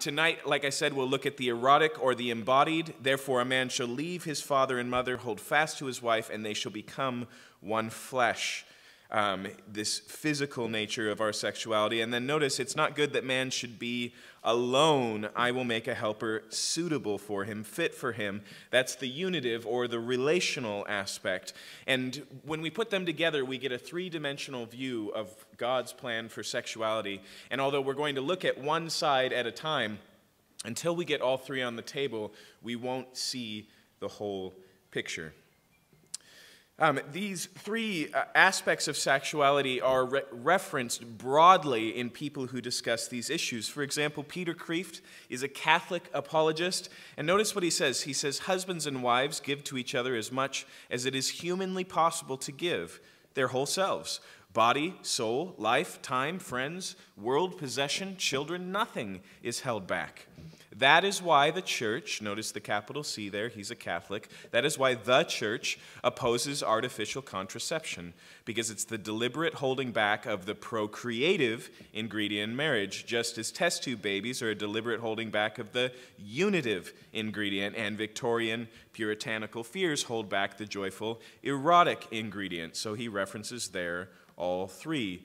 Tonight, like I said, we'll look at the erotic or the embodied. Therefore, a man shall leave his father and mother, hold fast to his wife, and they shall become one flesh um, this physical nature of our sexuality. And then notice it's not good that man should be alone. I will make a helper suitable for him, fit for him. That's the unitive or the relational aspect. And when we put them together, we get a three dimensional view of God's plan for sexuality. And although we're going to look at one side at a time, until we get all three on the table, we won't see the whole picture. Um, these three uh, aspects of sexuality are re- referenced broadly in people who discuss these issues. For example, Peter Kreeft is a Catholic apologist, and notice what he says. He says, Husbands and wives give to each other as much as it is humanly possible to give their whole selves body, soul, life, time, friends, world, possession, children, nothing is held back. That is why the church, notice the capital C there, he's a Catholic. That is why the church opposes artificial contraception, because it's the deliberate holding back of the procreative ingredient in marriage, just as test tube babies are a deliberate holding back of the unitive ingredient, and Victorian puritanical fears hold back the joyful erotic ingredient. So he references there all three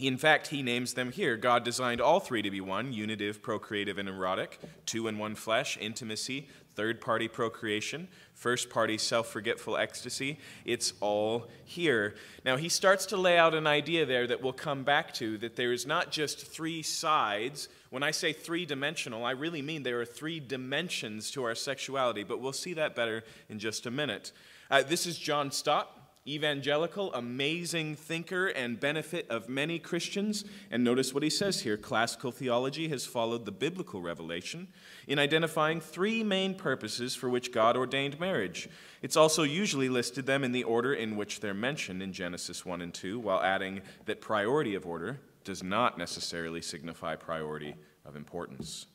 in fact, he names them here. God designed all three to be one unitive, procreative, and erotic, two in one flesh, intimacy, third party procreation, first party self forgetful ecstasy. It's all here. Now, he starts to lay out an idea there that we'll come back to that there is not just three sides. When I say three dimensional, I really mean there are three dimensions to our sexuality, but we'll see that better in just a minute. Uh, this is John Stott evangelical, amazing thinker, and benefit of many Christians. And notice what he says here classical theology has followed the biblical revelation in identifying three main purposes for which God ordained marriage. It's also usually listed them in the order in which they're mentioned in Genesis 1 and 2, while adding that priority of order does not necessarily signify priority of importance.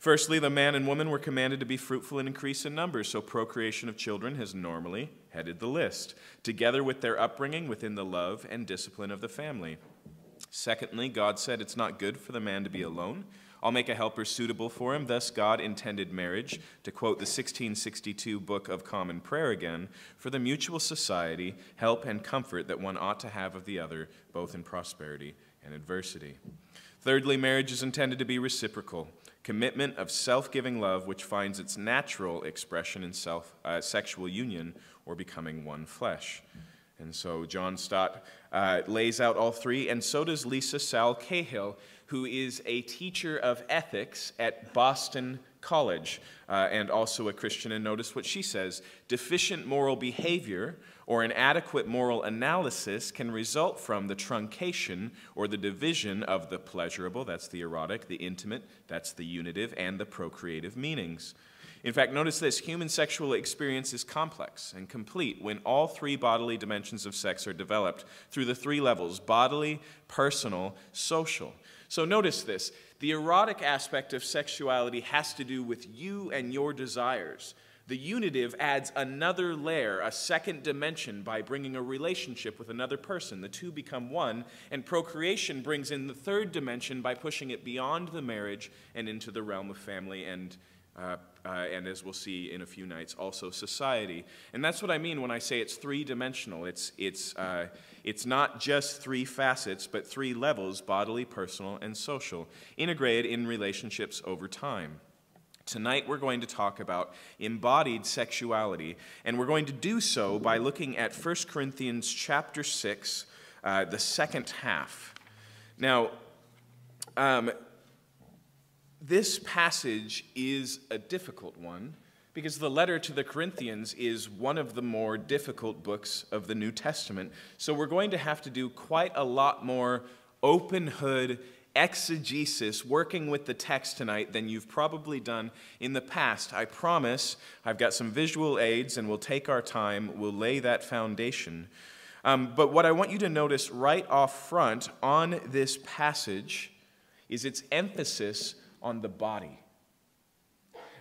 Firstly, the man and woman were commanded to be fruitful and increase in numbers, so procreation of children has normally headed the list, together with their upbringing within the love and discipline of the family. Secondly, God said it's not good for the man to be alone. I'll make a helper suitable for him. Thus, God intended marriage, to quote the 1662 Book of Common Prayer again, for the mutual society, help, and comfort that one ought to have of the other, both in prosperity and adversity. Thirdly, marriage is intended to be reciprocal commitment of self giving love, which finds its natural expression in self, uh, sexual union or becoming one flesh. And so John Stott uh, lays out all three, and so does Lisa Sowle Cahill, who is a teacher of ethics at Boston College uh, and also a Christian. And notice what she says deficient moral behavior or inadequate moral analysis can result from the truncation or the division of the pleasurable, that's the erotic, the intimate, that's the unitive, and the procreative meanings. In fact, notice this human sexual experience is complex and complete when all three bodily dimensions of sex are developed through the three levels bodily, personal, social. So notice this the erotic aspect of sexuality has to do with you and your desires. The unitive adds another layer, a second dimension, by bringing a relationship with another person. The two become one, and procreation brings in the third dimension by pushing it beyond the marriage and into the realm of family and uh, uh, and as we'll see in a few nights, also society. And that's what I mean when I say it's three dimensional. It's, it's, uh, it's not just three facets, but three levels bodily, personal, and social, integrated in relationships over time. Tonight we're going to talk about embodied sexuality, and we're going to do so by looking at 1 Corinthians chapter 6, uh, the second half. Now, um, this passage is a difficult one because the letter to the Corinthians is one of the more difficult books of the New Testament. So we're going to have to do quite a lot more open hood exegesis, working with the text tonight, than you've probably done in the past. I promise I've got some visual aids and we'll take our time, we'll lay that foundation. Um, but what I want you to notice right off front on this passage is its emphasis on the body.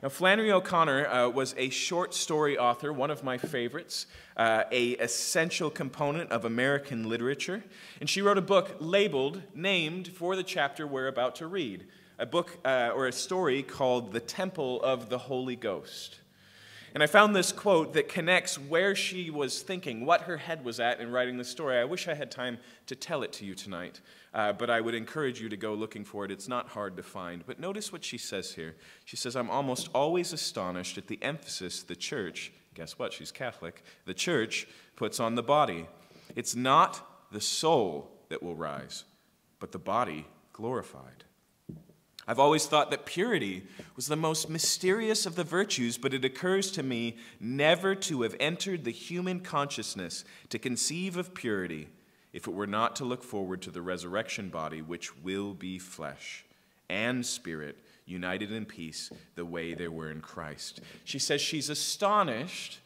Now, Flannery O'Connor uh, was a short story author, one of my favorites, uh, a essential component of American literature, and she wrote a book labeled, named for the chapter we're about to read. a book uh, or a story called The Temple of the Holy Ghost. And I found this quote that connects where she was thinking, what her head was at in writing the story. I wish I had time to tell it to you tonight, uh, but I would encourage you to go looking for it. It's not hard to find. But notice what she says here. She says, I'm almost always astonished at the emphasis the church, guess what? She's Catholic, the church puts on the body. It's not the soul that will rise, but the body glorified. I've always thought that purity was the most mysterious of the virtues, but it occurs to me never to have entered the human consciousness to conceive of purity if it were not to look forward to the resurrection body, which will be flesh and spirit, united in peace, the way they were in Christ. She says she's astonished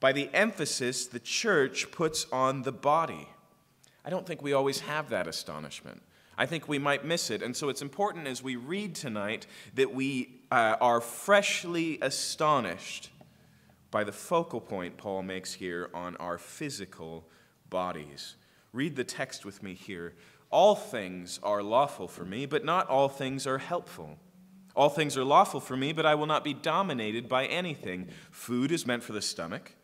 by the emphasis the church puts on the body. I don't think we always have that astonishment. I think we might miss it. And so it's important as we read tonight that we uh, are freshly astonished by the focal point Paul makes here on our physical bodies. Read the text with me here. All things are lawful for me, but not all things are helpful. All things are lawful for me, but I will not be dominated by anything. Food is meant for the stomach,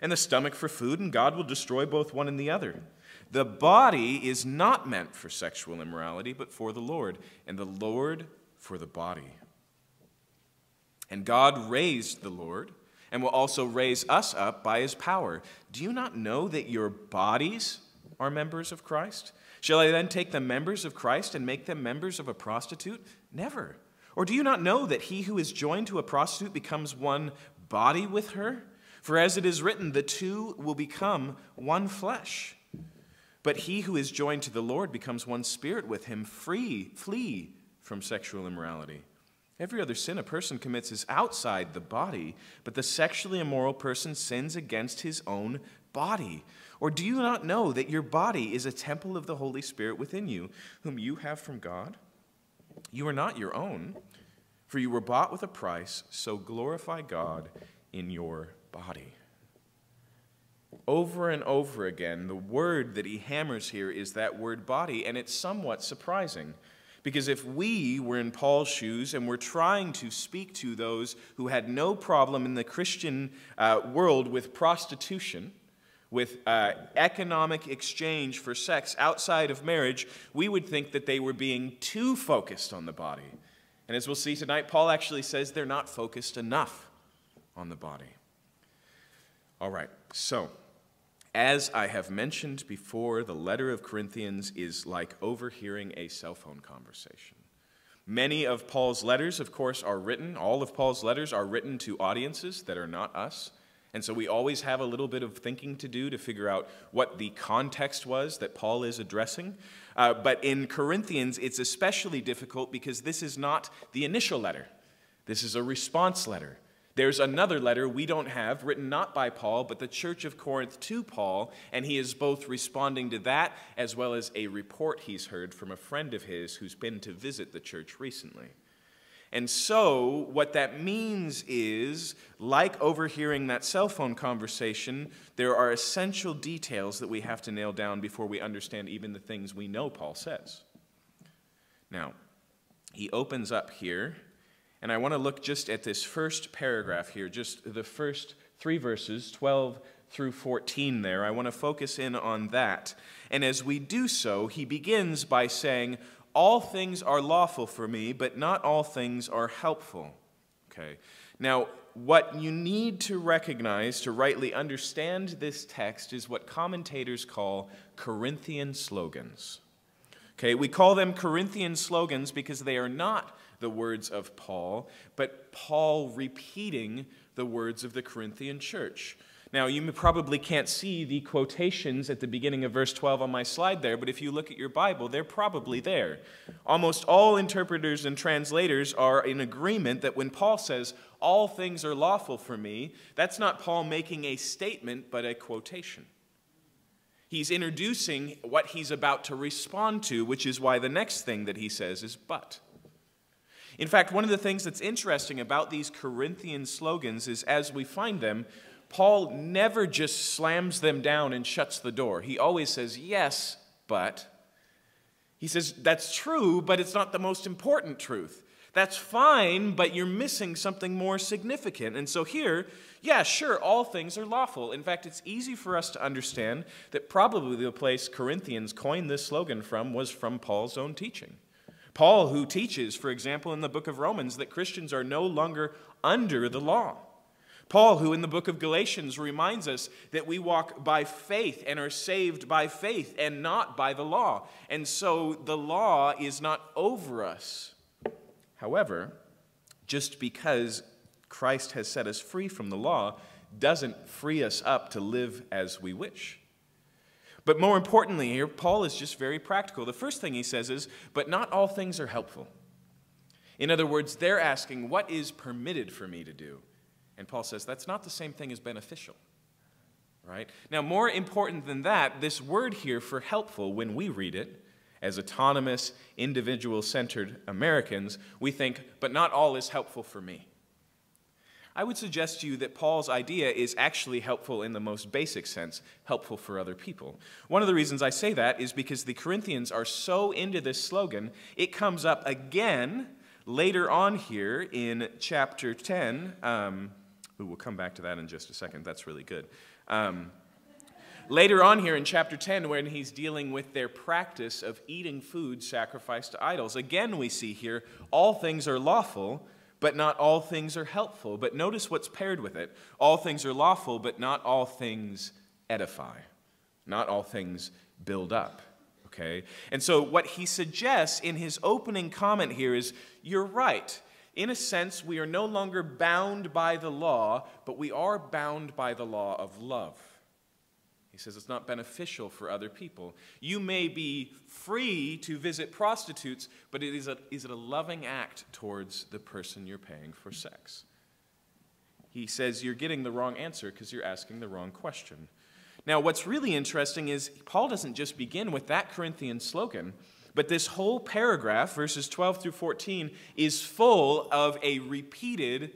and the stomach for food, and God will destroy both one and the other. The body is not meant for sexual immorality, but for the Lord, and the Lord for the body. And God raised the Lord and will also raise us up by his power. Do you not know that your bodies are members of Christ? Shall I then take the members of Christ and make them members of a prostitute? Never. Or do you not know that he who is joined to a prostitute becomes one body with her? For as it is written, the two will become one flesh. But he who is joined to the Lord becomes one spirit with him. Free, flee from sexual immorality. Every other sin a person commits is outside the body, but the sexually immoral person sins against his own body. Or do you not know that your body is a temple of the Holy Spirit within you, whom you have from God? You are not your own, for you were bought with a price, so glorify God in your body over and over again, the word that he hammers here is that word body, and it's somewhat surprising. Because if we were in Paul's shoes and were trying to speak to those who had no problem in the Christian uh, world with prostitution, with uh, economic exchange for sex outside of marriage, we would think that they were being too focused on the body. And as we'll see tonight, Paul actually says they're not focused enough on the body. All right, so as I have mentioned before, the letter of Corinthians is like overhearing a cell phone conversation. Many of Paul's letters, of course, are written, all of Paul's letters are written to audiences that are not us. And so we always have a little bit of thinking to do to figure out what the context was that Paul is addressing. Uh, but in Corinthians, it's especially difficult because this is not the initial letter, this is a response letter. There's another letter we don't have, written not by Paul, but the church of Corinth to Paul, and he is both responding to that as well as a report he's heard from a friend of his who's been to visit the church recently. And so, what that means is, like overhearing that cell phone conversation, there are essential details that we have to nail down before we understand even the things we know Paul says. Now, he opens up here and I want to look just at this first paragraph here, just the first three verses, 12 through 14 there. I want to focus in on that. And as we do so, he begins by saying, All things are lawful for me, but not all things are helpful. Okay. Now, what you need to recognize to rightly understand this text is what commentators call Corinthian slogans. Okay, we call them Corinthian slogans because they are not the words of Paul, but Paul repeating the words of the Corinthian church. Now, you probably can't see the quotations at the beginning of verse 12 on my slide there, but if you look at your Bible, they're probably there. Almost all interpreters and translators are in agreement that when Paul says, All things are lawful for me, that's not Paul making a statement, but a quotation. He's introducing what he's about to respond to, which is why the next thing that he says is, But. In fact, one of the things that's interesting about these Corinthian slogans is as we find them, Paul never just slams them down and shuts the door. He always says, Yes, but. He says, That's true, but it's not the most important truth. That's fine, but you're missing something more significant. And so here, yeah, sure, all things are lawful. In fact, it's easy for us to understand that probably the place Corinthians coined this slogan from was from Paul's own teaching. Paul, who teaches, for example, in the book of Romans, that Christians are no longer under the law. Paul, who in the book of Galatians reminds us that we walk by faith and are saved by faith and not by the law. And so the law is not over us. However, just because Christ has set us free from the law doesn't free us up to live as we wish. But more importantly, here, Paul is just very practical. The first thing he says is, but not all things are helpful. In other words, they're asking, what is permitted for me to do? And Paul says, that's not the same thing as beneficial. Right? Now, more important than that, this word here for helpful, when we read it, as autonomous, individual centered Americans, we think, but not all is helpful for me. I would suggest to you that Paul's idea is actually helpful in the most basic sense, helpful for other people. One of the reasons I say that is because the Corinthians are so into this slogan, it comes up again later on here in chapter 10. Um, we'll come back to that in just a second. That's really good. Um, Later on here in chapter 10, when he's dealing with their practice of eating food sacrificed to idols, again we see here all things are lawful, but not all things are helpful. But notice what's paired with it all things are lawful, but not all things edify, not all things build up. Okay? And so what he suggests in his opening comment here is you're right. In a sense, we are no longer bound by the law, but we are bound by the law of love. He says it's not beneficial for other people. You may be free to visit prostitutes, but it is, a, is it a loving act towards the person you're paying for sex? He says you're getting the wrong answer because you're asking the wrong question. Now, what's really interesting is Paul doesn't just begin with that Corinthian slogan, but this whole paragraph, verses 12 through 14, is full of a repeated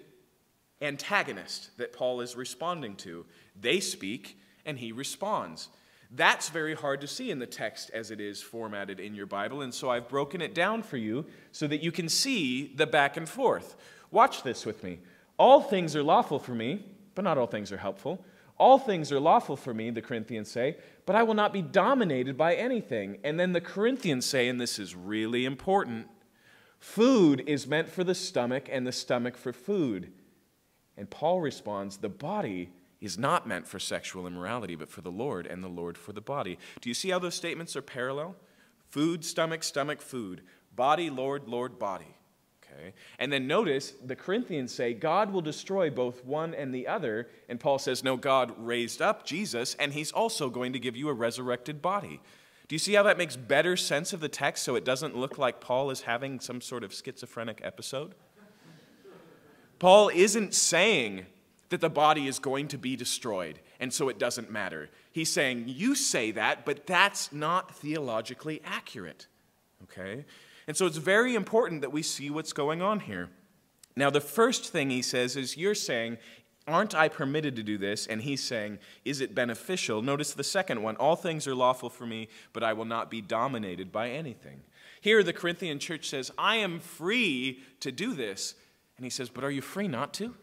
antagonist that Paul is responding to. They speak, and he responds. That's very hard to see in the text as it is formatted in your Bible, and so I've broken it down for you so that you can see the back and forth. Watch this with me. All things are lawful for me, but not all things are helpful. All things are lawful for me, the Corinthians say, but I will not be dominated by anything. And then the Corinthians say, and this is really important food is meant for the stomach, and the stomach for food. And Paul responds, the body is not meant for sexual immorality, but for the Lord, and the Lord for the body. Do you see how those statements are parallel? Food, stomach, stomach, food. Body, Lord, Lord, body. Okay? And then notice the Corinthians say God will destroy both one and the other. And Paul says, no, God raised up Jesus, and he's also going to give you a resurrected body. Do you see how that makes better sense of the text so it doesn't look like Paul is having some sort of schizophrenic episode? Paul isn't saying that the body is going to be destroyed, and so it doesn't matter. He's saying, You say that, but that's not theologically accurate. Okay? And so it's very important that we see what's going on here. Now, the first thing he says is, You're saying, Aren't I permitted to do this? And he's saying, Is it beneficial? Notice the second one All things are lawful for me, but I will not be dominated by anything. Here, the Corinthian church says, I am free to do this. And he says, But are you free not to?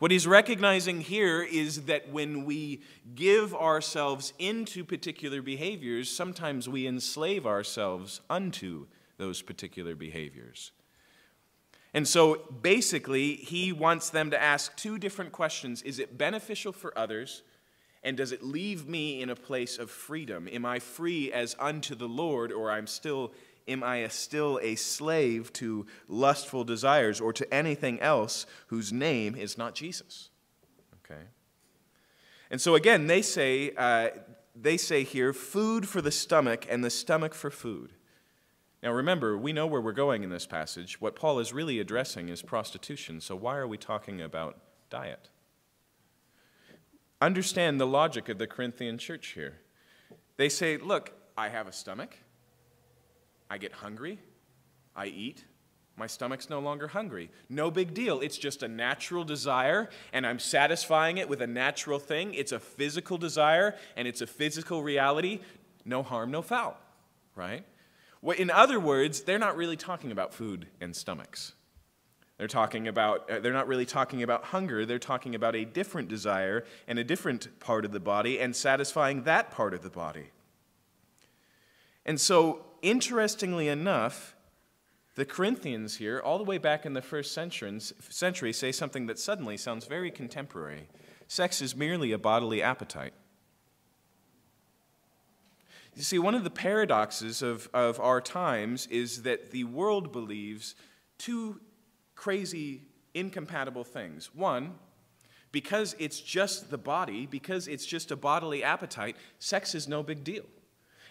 What he's recognizing here is that when we give ourselves into particular behaviors, sometimes we enslave ourselves unto those particular behaviors. And so basically, he wants them to ask two different questions Is it beneficial for others? And does it leave me in a place of freedom? Am I free as unto the Lord, or I'm still am I still a slave to lustful desires or to anything else whose name is not Jesus? Okay. And so again, they say, uh, they say here, food for the stomach and the stomach for food. Now remember, we know where we're going in this passage. What Paul is really addressing is prostitution, so why are we talking about diet? Understand the logic of the Corinthian church here. They say, look, I have a stomach, I get hungry, I eat, my stomach's no longer hungry. No big deal. It's just a natural desire, and I'm satisfying it with a natural thing. It's a physical desire, and it's a physical reality. No harm, no foul, right? In other words, they're not really talking about food and stomachs. They're talking about, uh, they're not really talking about hunger. They're talking about a different desire and a different part of the body and satisfying that part of the body. And so, interestingly enough, the Corinthians here, all the way back in the first century, century, say something that suddenly sounds very contemporary. Sex is merely a bodily appetite. You see, one of the paradoxes of, of our times is that the world believes two crazy, incompatible things. One, because it's just the body, because it's just a bodily appetite, sex is no big deal.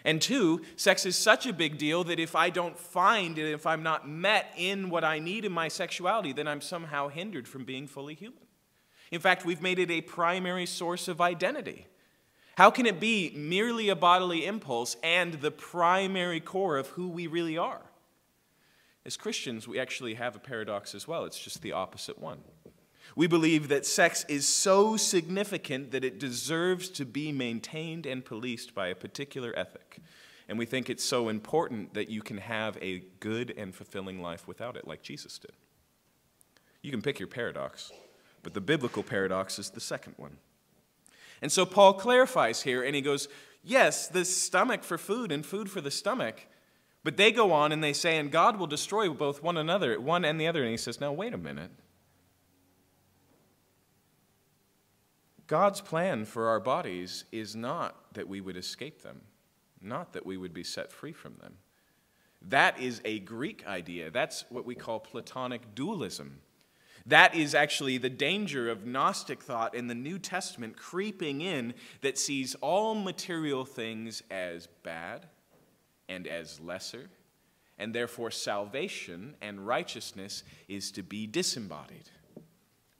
And two, sex is such a big deal that if I don't find it, if I'm not met in what I need in my sexuality, then I'm somehow hindered from being fully human. In fact, we've made it a primary source of identity. How can it be merely a bodily impulse and the primary core of who we really are? As Christians, we actually have a paradox as well. It's just the opposite one. We believe that sex is so significant that it deserves to be maintained and policed by a particular ethic. And we think it's so important that you can have a good and fulfilling life without it, like Jesus did. You can pick your paradox, but the biblical paradox is the second one. And so Paul clarifies here, and he goes, Yes, the stomach for food and food for the stomach. But they go on and they say, And God will destroy both one another, one and the other. And he says, Now, wait a minute. God's plan for our bodies is not that we would escape them, not that we would be set free from them. That is a Greek idea. That's what we call Platonic dualism. That is actually the danger of Gnostic thought in the New Testament creeping in that sees all material things as bad and as lesser, and therefore salvation and righteousness is to be disembodied.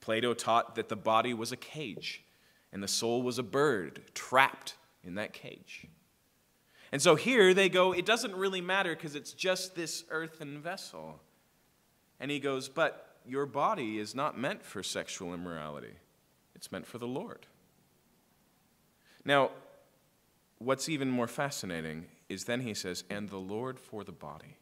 Plato taught that the body was a cage and the soul was a bird trapped in that cage. And so here they go, it doesn't really matter because it's just this earthen vessel. And he goes, but your body is not meant for sexual immorality, it's meant for the Lord. Now, what's even more fascinating is then he says, and the Lord for the body.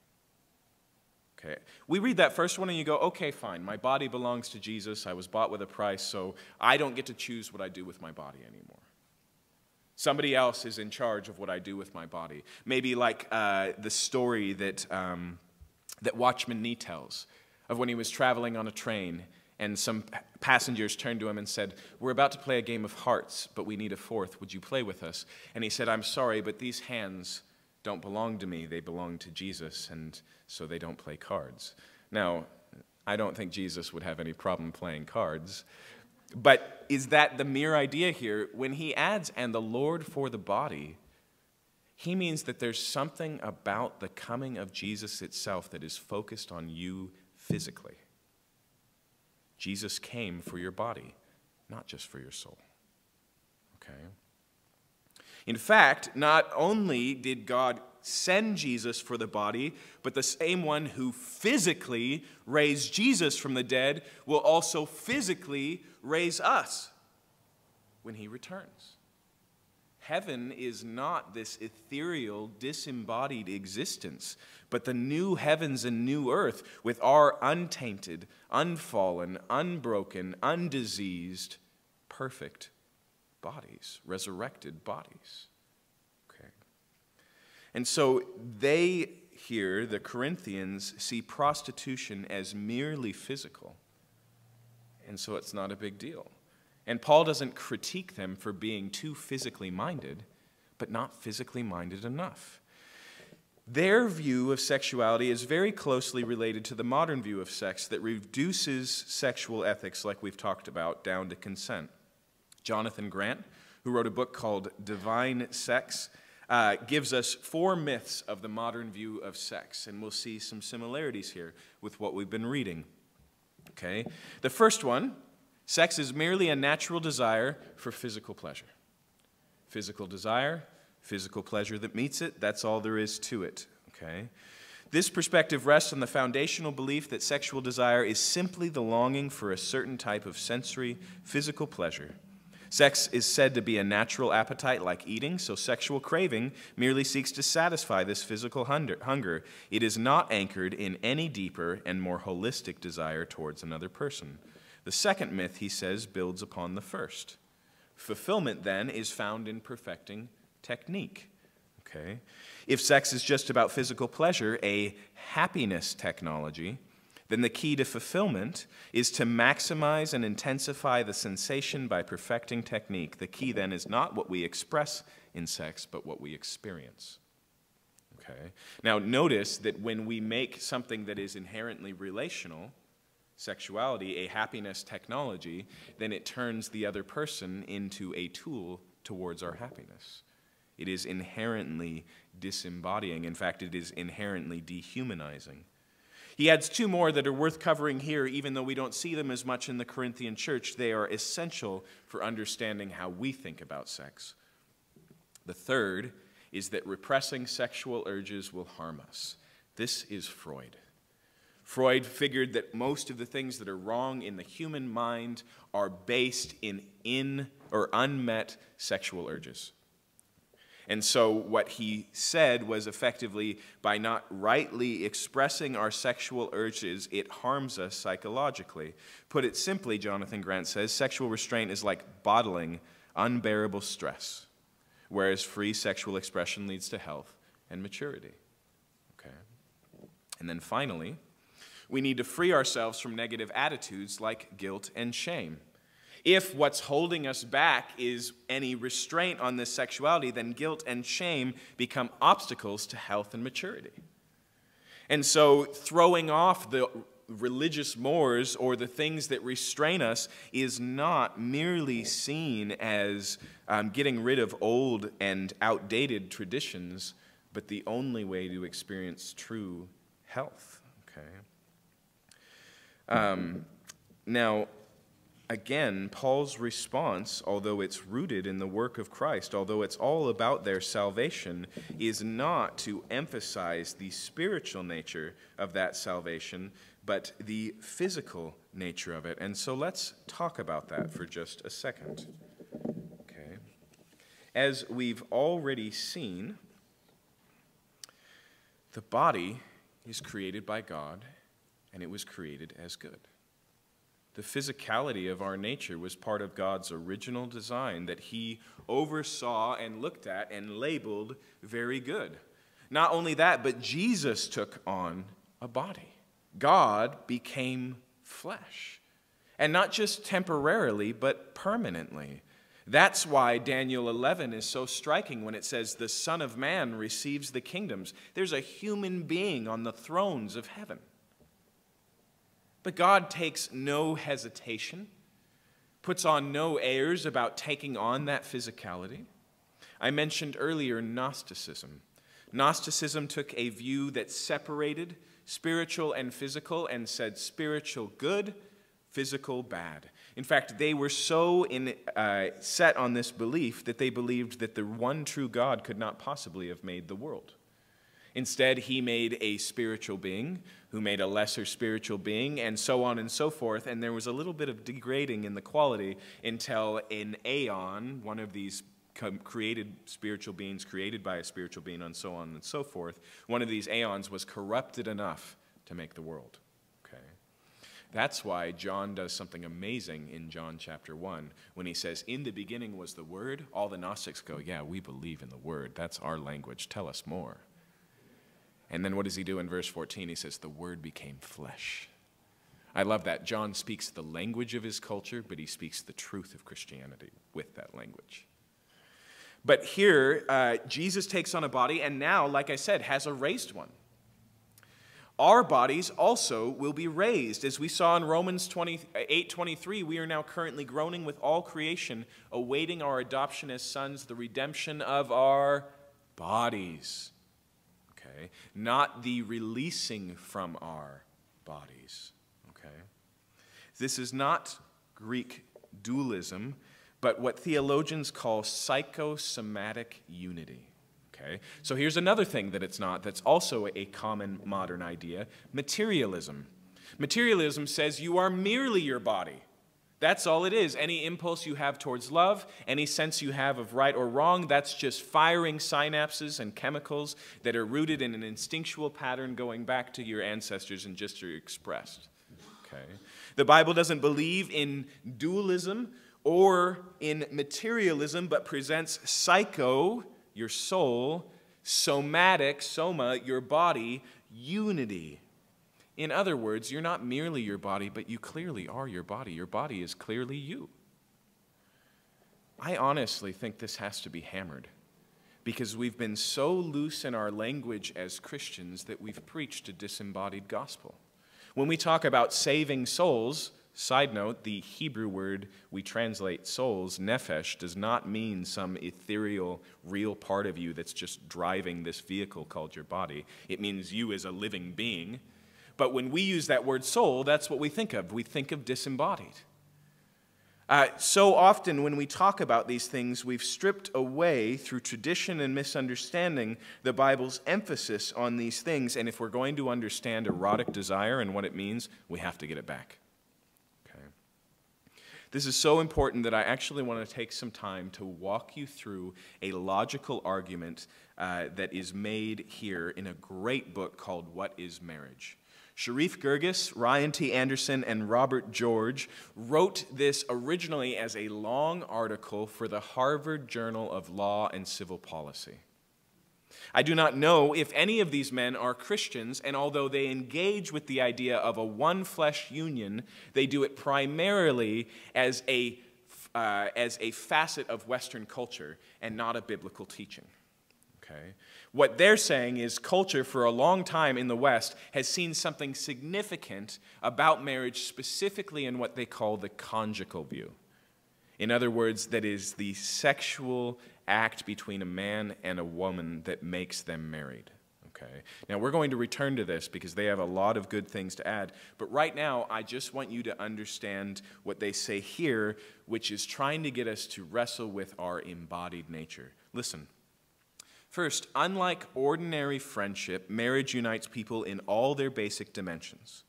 Okay. We read that first one and you go, okay, fine. My body belongs to Jesus. I was bought with a price, so I don't get to choose what I do with my body anymore. Somebody else is in charge of what I do with my body. Maybe like uh, the story that, um, that Watchman Nee tells of when he was traveling on a train and some passengers turned to him and said, We're about to play a game of hearts, but we need a fourth. Would you play with us? And he said, I'm sorry, but these hands don't belong to me, they belong to Jesus, and so they don't play cards. Now, I don't think Jesus would have any problem playing cards, but is that the mere idea here? When he adds, and the Lord for the body, he means that there's something about the coming of Jesus itself that is focused on you physically. Jesus came for your body, not just for your soul. Okay? In fact, not only did God send Jesus for the body, but the same one who physically raised Jesus from the dead will also physically raise us when he returns. Heaven is not this ethereal, disembodied existence, but the new heavens and new earth with our untainted, unfallen, unbroken, undiseased, perfect bodies, resurrected bodies. Okay. And so they here, the Corinthians, see prostitution as merely physical. And so it's not a big deal. And Paul doesn't critique them for being too physically minded, but not physically minded enough. Their view of sexuality is very closely related to the modern view of sex that reduces sexual ethics, like we've talked about, down to consent. Jonathan Grant, who wrote a book called Divine Sex, uh, gives us four myths of the modern view of sex, and we'll see some similarities here with what we've been reading. Okay? The first one sex is merely a natural desire for physical pleasure. Physical desire, physical pleasure that meets it, that's all there is to it. Okay? This perspective rests on the foundational belief that sexual desire is simply the longing for a certain type of sensory, physical pleasure Sex is said to be a natural appetite like eating, so sexual craving merely seeks to satisfy this physical hunger. It is not anchored in any deeper and more holistic desire towards another person. The second myth, he says, builds upon the first. Fulfillment, then, is found in perfecting technique. Okay? If sex is just about physical pleasure, a happiness technology, then the key to fulfillment is to maximize and intensify the sensation by perfecting technique. The key then is not what we express in sex, but what we experience. Okay? Now, notice that when we make something that is inherently relational, sexuality, a happiness technology, then it turns the other person into a tool towards our happiness. It is inherently disembodying. In fact, it is inherently dehumanizing. He adds two more that are worth covering here, even though we don't see them as much in the Corinthian church. They are essential for understanding how we think about sex. The third is that repressing sexual urges will harm us. This is Freud. Freud figured that most of the things that are wrong in the human mind are based in in or unmet sexual urges. And so, what he said was effectively by not rightly expressing our sexual urges, it harms us psychologically. Put it simply, Jonathan Grant says, sexual restraint is like bottling unbearable stress, whereas free sexual expression leads to health and maturity. Okay? And then finally, we need to free ourselves from negative attitudes like guilt and shame. If what's holding us back is any restraint on this sexuality, then guilt and shame become obstacles to health and maturity. And so, throwing off the religious mores or the things that restrain us is not merely seen as um, getting rid of old and outdated traditions, but the only way to experience true health. Um, now, again, Paul's response, although it's rooted in the work of Christ, although it's all about their salvation, is not to emphasize the spiritual nature of that salvation, but the physical nature of it. And so let's talk about that for just a second. Okay. As we've already seen, the body is created by God and it was created as good. The physicality of our nature was part of God's original design that He oversaw and looked at and labeled very good. Not only that, but Jesus took on a body. God became flesh. And not just temporarily, but permanently. That's why Daniel 11 is so striking when it says, The Son of Man receives the kingdoms. There's a human being on the thrones of heaven. But God takes no hesitation, puts on no airs about taking on that physicality. I mentioned earlier Gnosticism. Gnosticism took a view that separated spiritual and physical and said spiritual good, physical bad. In fact, they were so in, uh, set on this belief that they believed that the one true God could not possibly have made the world. Instead, he made a spiritual being who made a lesser spiritual being, and so on and so forth. And there was a little bit of degrading in the quality until an aeon, one of these created spiritual beings created by a spiritual being, and so on and so forth, one of these aeons was corrupted enough to make the world. Okay? That's why John does something amazing in John chapter 1 when he says, In the beginning was the Word. All the Gnostics go, Yeah, we believe in the Word. That's our language. Tell us more. And then what does he do in verse 14? He says, The word became flesh. I love that. John speaks the language of his culture, but he speaks the truth of Christianity with that language. But here, uh, Jesus takes on a body, and now, like I said, has a raised one. Our bodies also will be raised. As we saw in Romans 8 23, we are now currently groaning with all creation, awaiting our adoption as sons, the redemption of our bodies Not the releasing from our bodies, okay? This is not Greek dualism, but what theologians call psychosomatic unity. Okay? So here's another thing that it's not that's also a common modern idea materialism. Materialism says you are merely your body. That's all it is. Any impulse you have towards love, any sense you have of right or wrong, that's just firing synapses and chemicals that are rooted in an instinctual pattern going back to your ancestors and just expressed. Okay? The Bible doesn't believe in dualism or in materialism, but presents psycho, your soul, somatic, soma, your body, unity. In other words, you're not merely your body, but you clearly are your body. Your body is clearly you. I honestly think this has to be hammered because we've been so loose in our language as Christians that we've preached a disembodied gospel. When we talk about saving souls, side note, the Hebrew word we translate souls, nephesh, does not mean some ethereal, real part of you that's just driving this vehicle called your body. It means you as a living being but when we use that word soul, that's what we think of. We think of disembodied. Uh, so often, when we talk about these things, we've stripped away through tradition and misunderstanding the Bible's emphasis on these things. And if we're going to understand erotic desire and what it means, we have to get it back. Okay. This is so important that I actually want to take some time to walk you through a logical argument uh, that is made here in a great book called What is Marriage? Sherif Girgis, Ryan T. Anderson, and Robert George wrote this originally as a long article for the Harvard Journal of Law and Civil Policy. I do not know if any of these men are Christians, and although they engage with the idea of a one flesh union, they do it primarily as a, uh, as a facet of Western culture and not a biblical teaching. Okay? What they're saying is culture for a long time in the West has seen something significant about marriage, specifically in what they call the conjugal view. In other words, that is the sexual act between a man and a woman that makes them married. Okay. Now we're going to return to this because they have a lot of good things to add. But right now, I just want you to understand what they say here, which is trying to get us to wrestle with our embodied nature. Listen, First, unlike ordinary friendship, marriage unites people in all their basic dimensions.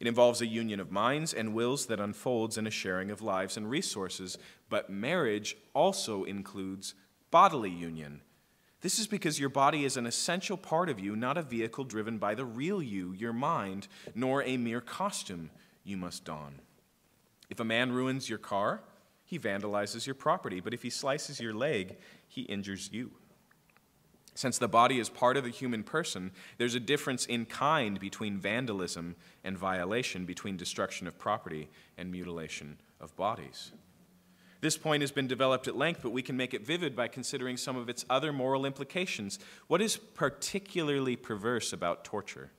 It involves a union of minds and wills that unfolds in a sharing of lives and resources, but marriage also includes bodily union. This is because your body is an essential part of you, not a vehicle driven by the real you, your mind, nor a mere costume you must don. If a man ruins your car, he vandalizes your property, but if he slices your leg, he injures you. Since the body is part of the human person, there's a difference in kind between vandalism and violation, between destruction of property and mutilation of bodies. This point has been developed at length, but we can make it vivid by considering some of its other moral implications. What is particularly perverse about torture?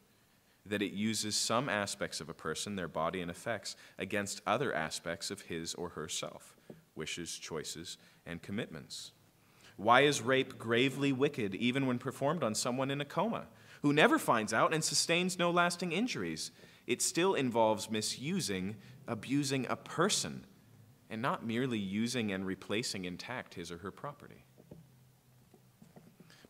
That it uses some aspects of a person, their body, and effects against other aspects of his or herself, wishes, choices, and commitments. Why is rape gravely wicked even when performed on someone in a coma who never finds out and sustains no lasting injuries? It still involves misusing, abusing a person, and not merely using and replacing intact his or her property.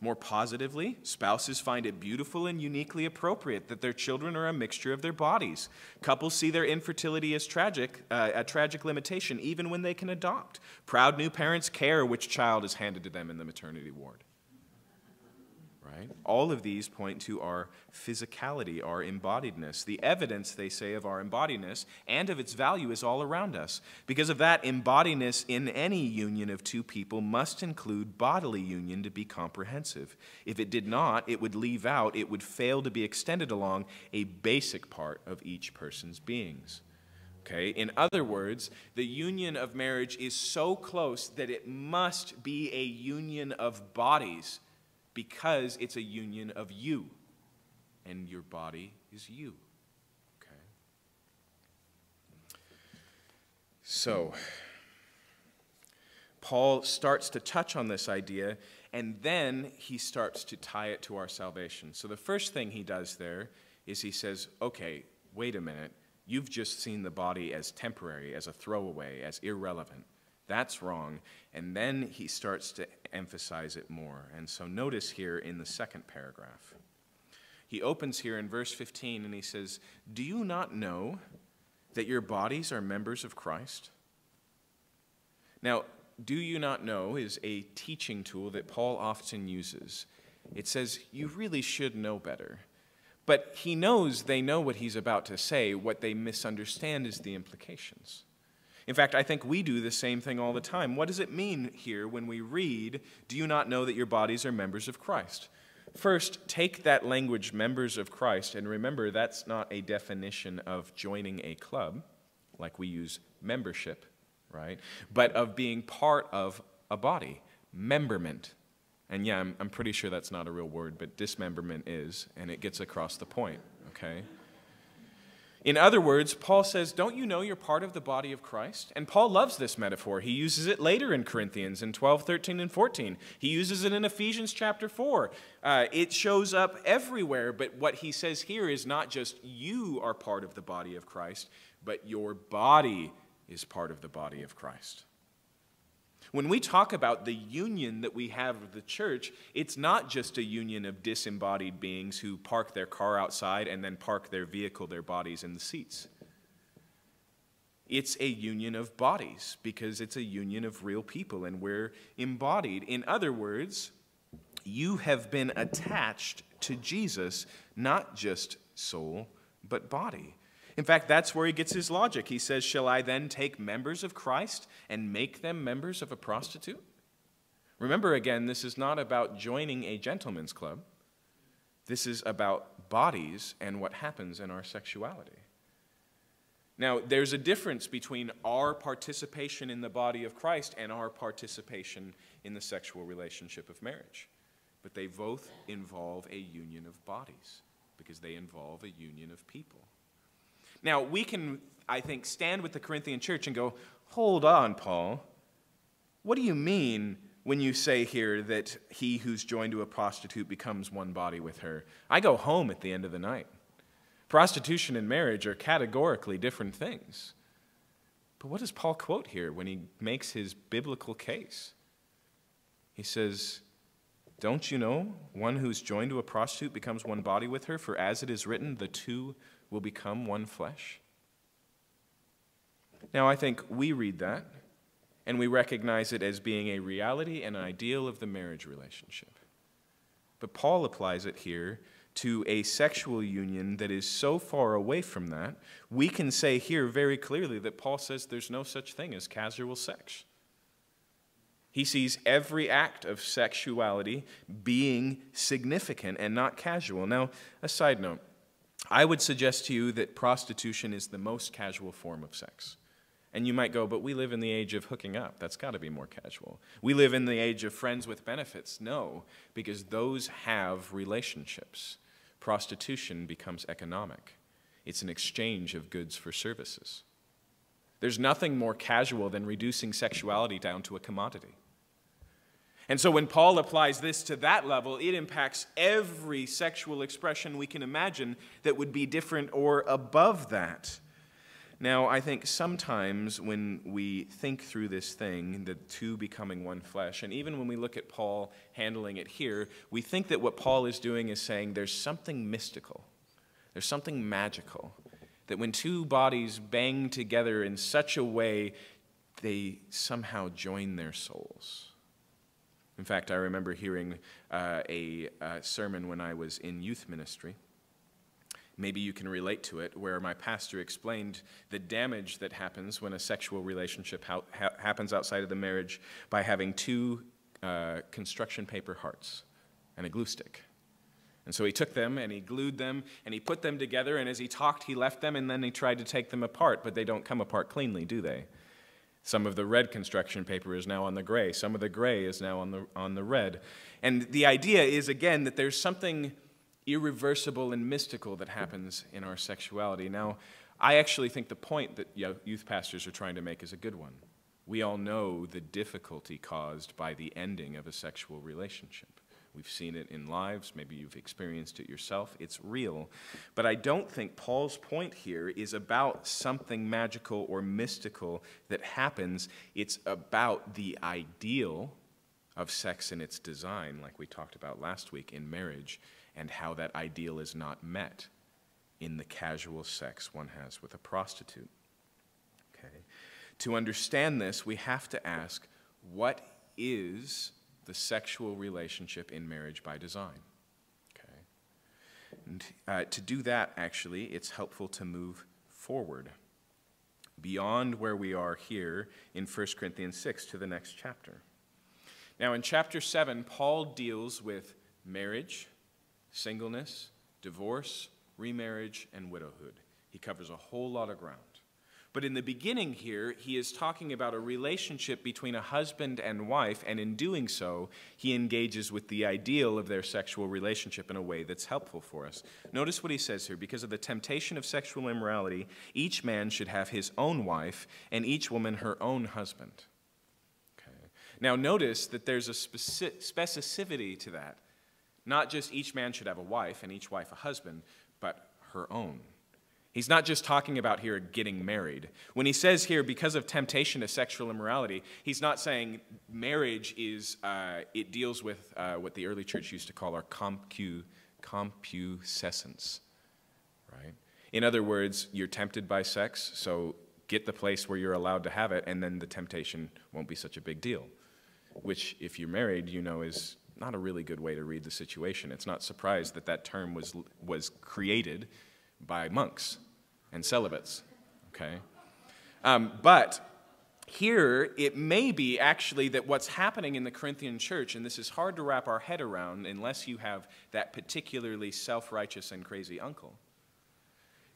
More positively, spouses find it beautiful and uniquely appropriate that their children are a mixture of their bodies. Couples see their infertility as tragic, uh, a tragic limitation, even when they can adopt. Proud new parents care which child is handed to them in the maternity ward right? All of these point to our physicality, our embodiedness. The evidence, they say, of our embodiedness and of its value is all around us. Because of that, embodiedness in any union of two people must include bodily union to be comprehensive. If it did not, it would leave out, it would fail to be extended along a basic part of each person's beings. Okay? In other words, the union of marriage is so close that it must be a union of bodies because it's a union of you, and your body is you. Okay? So, Paul starts to touch on this idea, and then he starts to tie it to our salvation. So, the first thing he does there is he says, okay, wait a minute. You've just seen the body as temporary, as a throwaway, as irrelevant. That's wrong. And then he starts to emphasize it more. And so notice here in the second paragraph. He opens here in verse 15 and he says, Do you not know that your bodies are members of Christ? Now, do you not know is a teaching tool that Paul often uses. It says, You really should know better. But he knows they know what he's about to say. What they misunderstand is the implications. In fact, I think we do the same thing all the time. What does it mean here when we read, Do you not know that your bodies are members of Christ? First, take that language, members of Christ, and remember that's not a definition of joining a club, like we use membership right? But of being part of a body, memberment. And yeah, I'm, I'm pretty sure that's not a real word, but dismemberment is, and it gets across the point, okay? In other words, Paul says, Don't you know you're part of the body of Christ? And Paul loves this metaphor. He uses it later in Corinthians in 12, 13, and 14. He uses it in Ephesians chapter 4. Uh, it shows up everywhere, but what he says here is not just you are part of the body of Christ, but your body is part of the body of Christ. When we talk about the union that we have of the church, it's not just a union of disembodied beings who park their car outside and then park their vehicle, their bodies in the seats. It's a union of bodies because it's a union of real people and we're embodied. In other words, you have been attached to Jesus, not just soul, but body. In fact, that's where he gets his logic. He says, Shall I then take members of Christ and make them members of a prostitute? Remember again, this is not about joining a gentleman's club. This is about bodies and what happens in our sexuality. Now, there's a difference between our participation in the body of Christ and our participation in the sexual relationship of marriage. But they both involve a union of bodies because they involve a union of people. Now, we can, I think, stand with the Corinthian church and go, hold on, Paul. What do you mean when you say here that he who's joined to a prostitute becomes one body with her? I go home at the end of the night. Prostitution and marriage are categorically different things. But what does Paul quote here when he makes his biblical case? He says, Don't you know one who's joined to a prostitute becomes one body with her? For as it is written, the two will become one flesh? Now, I think we read that and we recognize it as being a reality and an ideal of the marriage relationship. But Paul applies it here to a sexual union that is so far away from that, we can say here very clearly that Paul says there's no such thing as casual sex. He sees every act of sexuality being significant and not casual. Now, a side note I would suggest to you that prostitution is the most casual form of sex. And you might go, but we live in the age of hooking up. That's got to be more casual. We live in the age of friends with benefits. No, because those have relationships. Prostitution becomes economic, it's an exchange of goods for services. There's nothing more casual than reducing sexuality down to a commodity. And so when Paul applies this to that level, it impacts every sexual expression we can imagine that would be different or above that. Now, I think sometimes when we think through this thing, the two becoming one flesh, and even when we look at Paul handling it here, we think that what Paul is doing is saying there's something mystical, there's something magical, that when two bodies bang together in such a way, they somehow join their souls. In fact, I remember hearing uh, a, a sermon when I was in youth ministry. Maybe you can relate to it, where my pastor explained the damage that happens when a sexual relationship ha- ha- happens outside of the marriage by having two uh, construction paper hearts and a glue stick. And so he took them and he glued them and he put them together, and as he talked, he left them and then he tried to take them apart, but they don't come apart cleanly, do they? Some of the red construction paper is now on the gray. Some of the gray is now on the, on the red. And the idea is, again, that there's something irreversible and mystical that happens in our sexuality. Now, I actually think the point that youth pastors are trying to make is a good one. We all know the difficulty caused by the ending of a sexual relationship. We've seen it in lives. Maybe you've experienced it yourself. It's real. But I don't think Paul's point here is about something magical or mystical that happens. It's about the ideal of sex and its design, like we talked about last week in marriage, and how that ideal is not met. in the casual sex one has with a prostitute. Okay. To understand this, we have to ask what is the sexual relationship in marriage by design? Okay. And uh, to do that, actually, it's helpful to move forward beyond where we are here in 1 Corinthians 6 to the next chapter. Now, in chapter 7, Paul deals with marriage, singleness, divorce, remarriage, and widowhood. He covers a whole lot of ground. But in the beginning here, he is talking about a relationship between a husband and wife, and in doing so, he engages with the ideal of their sexual relationship in a way that's helpful for us. Notice what he says here because of the temptation of sexual immorality, each man should have his own wife, and each woman her own husband. Okay. Now, notice that there's a specificity to that. Not just each man should have a wife and each wife a husband, but her own. He's not just talking about here getting married. When he says here, because of temptation to sexual immorality, he's not saying marriage is, uh, it deals with uh, what the early church used to call our compu, concupiscence, right? In other words, you're tempted by sex, so get the place where you're allowed to have it, and then the temptation won't be such a big deal. Which, if you're married, you know is not a really good way to read the situation. It's not surprised that that term was, was created by monks and celibates. Okay? Um, but here, it may be actually that what's happening in the Corinthian church, and this is hard to wrap our head around unless you have that particularly self righteous and crazy uncle,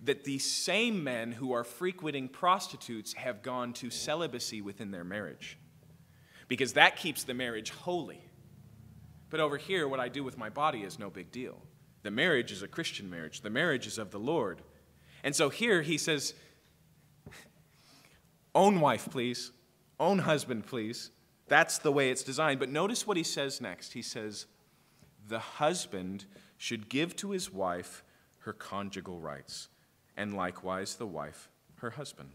that these same men who are frequenting prostitutes have gone to celibacy within their marriage. Because that keeps the marriage holy. But over here, what I do with my body is no big deal. The marriage is a Christian marriage, the marriage is of the Lord. And so here he says, own wife, please. Own husband, please. That's the way it's designed. But notice what he says next. He says, the husband should give to his wife her conjugal rights, and likewise the wife her husband.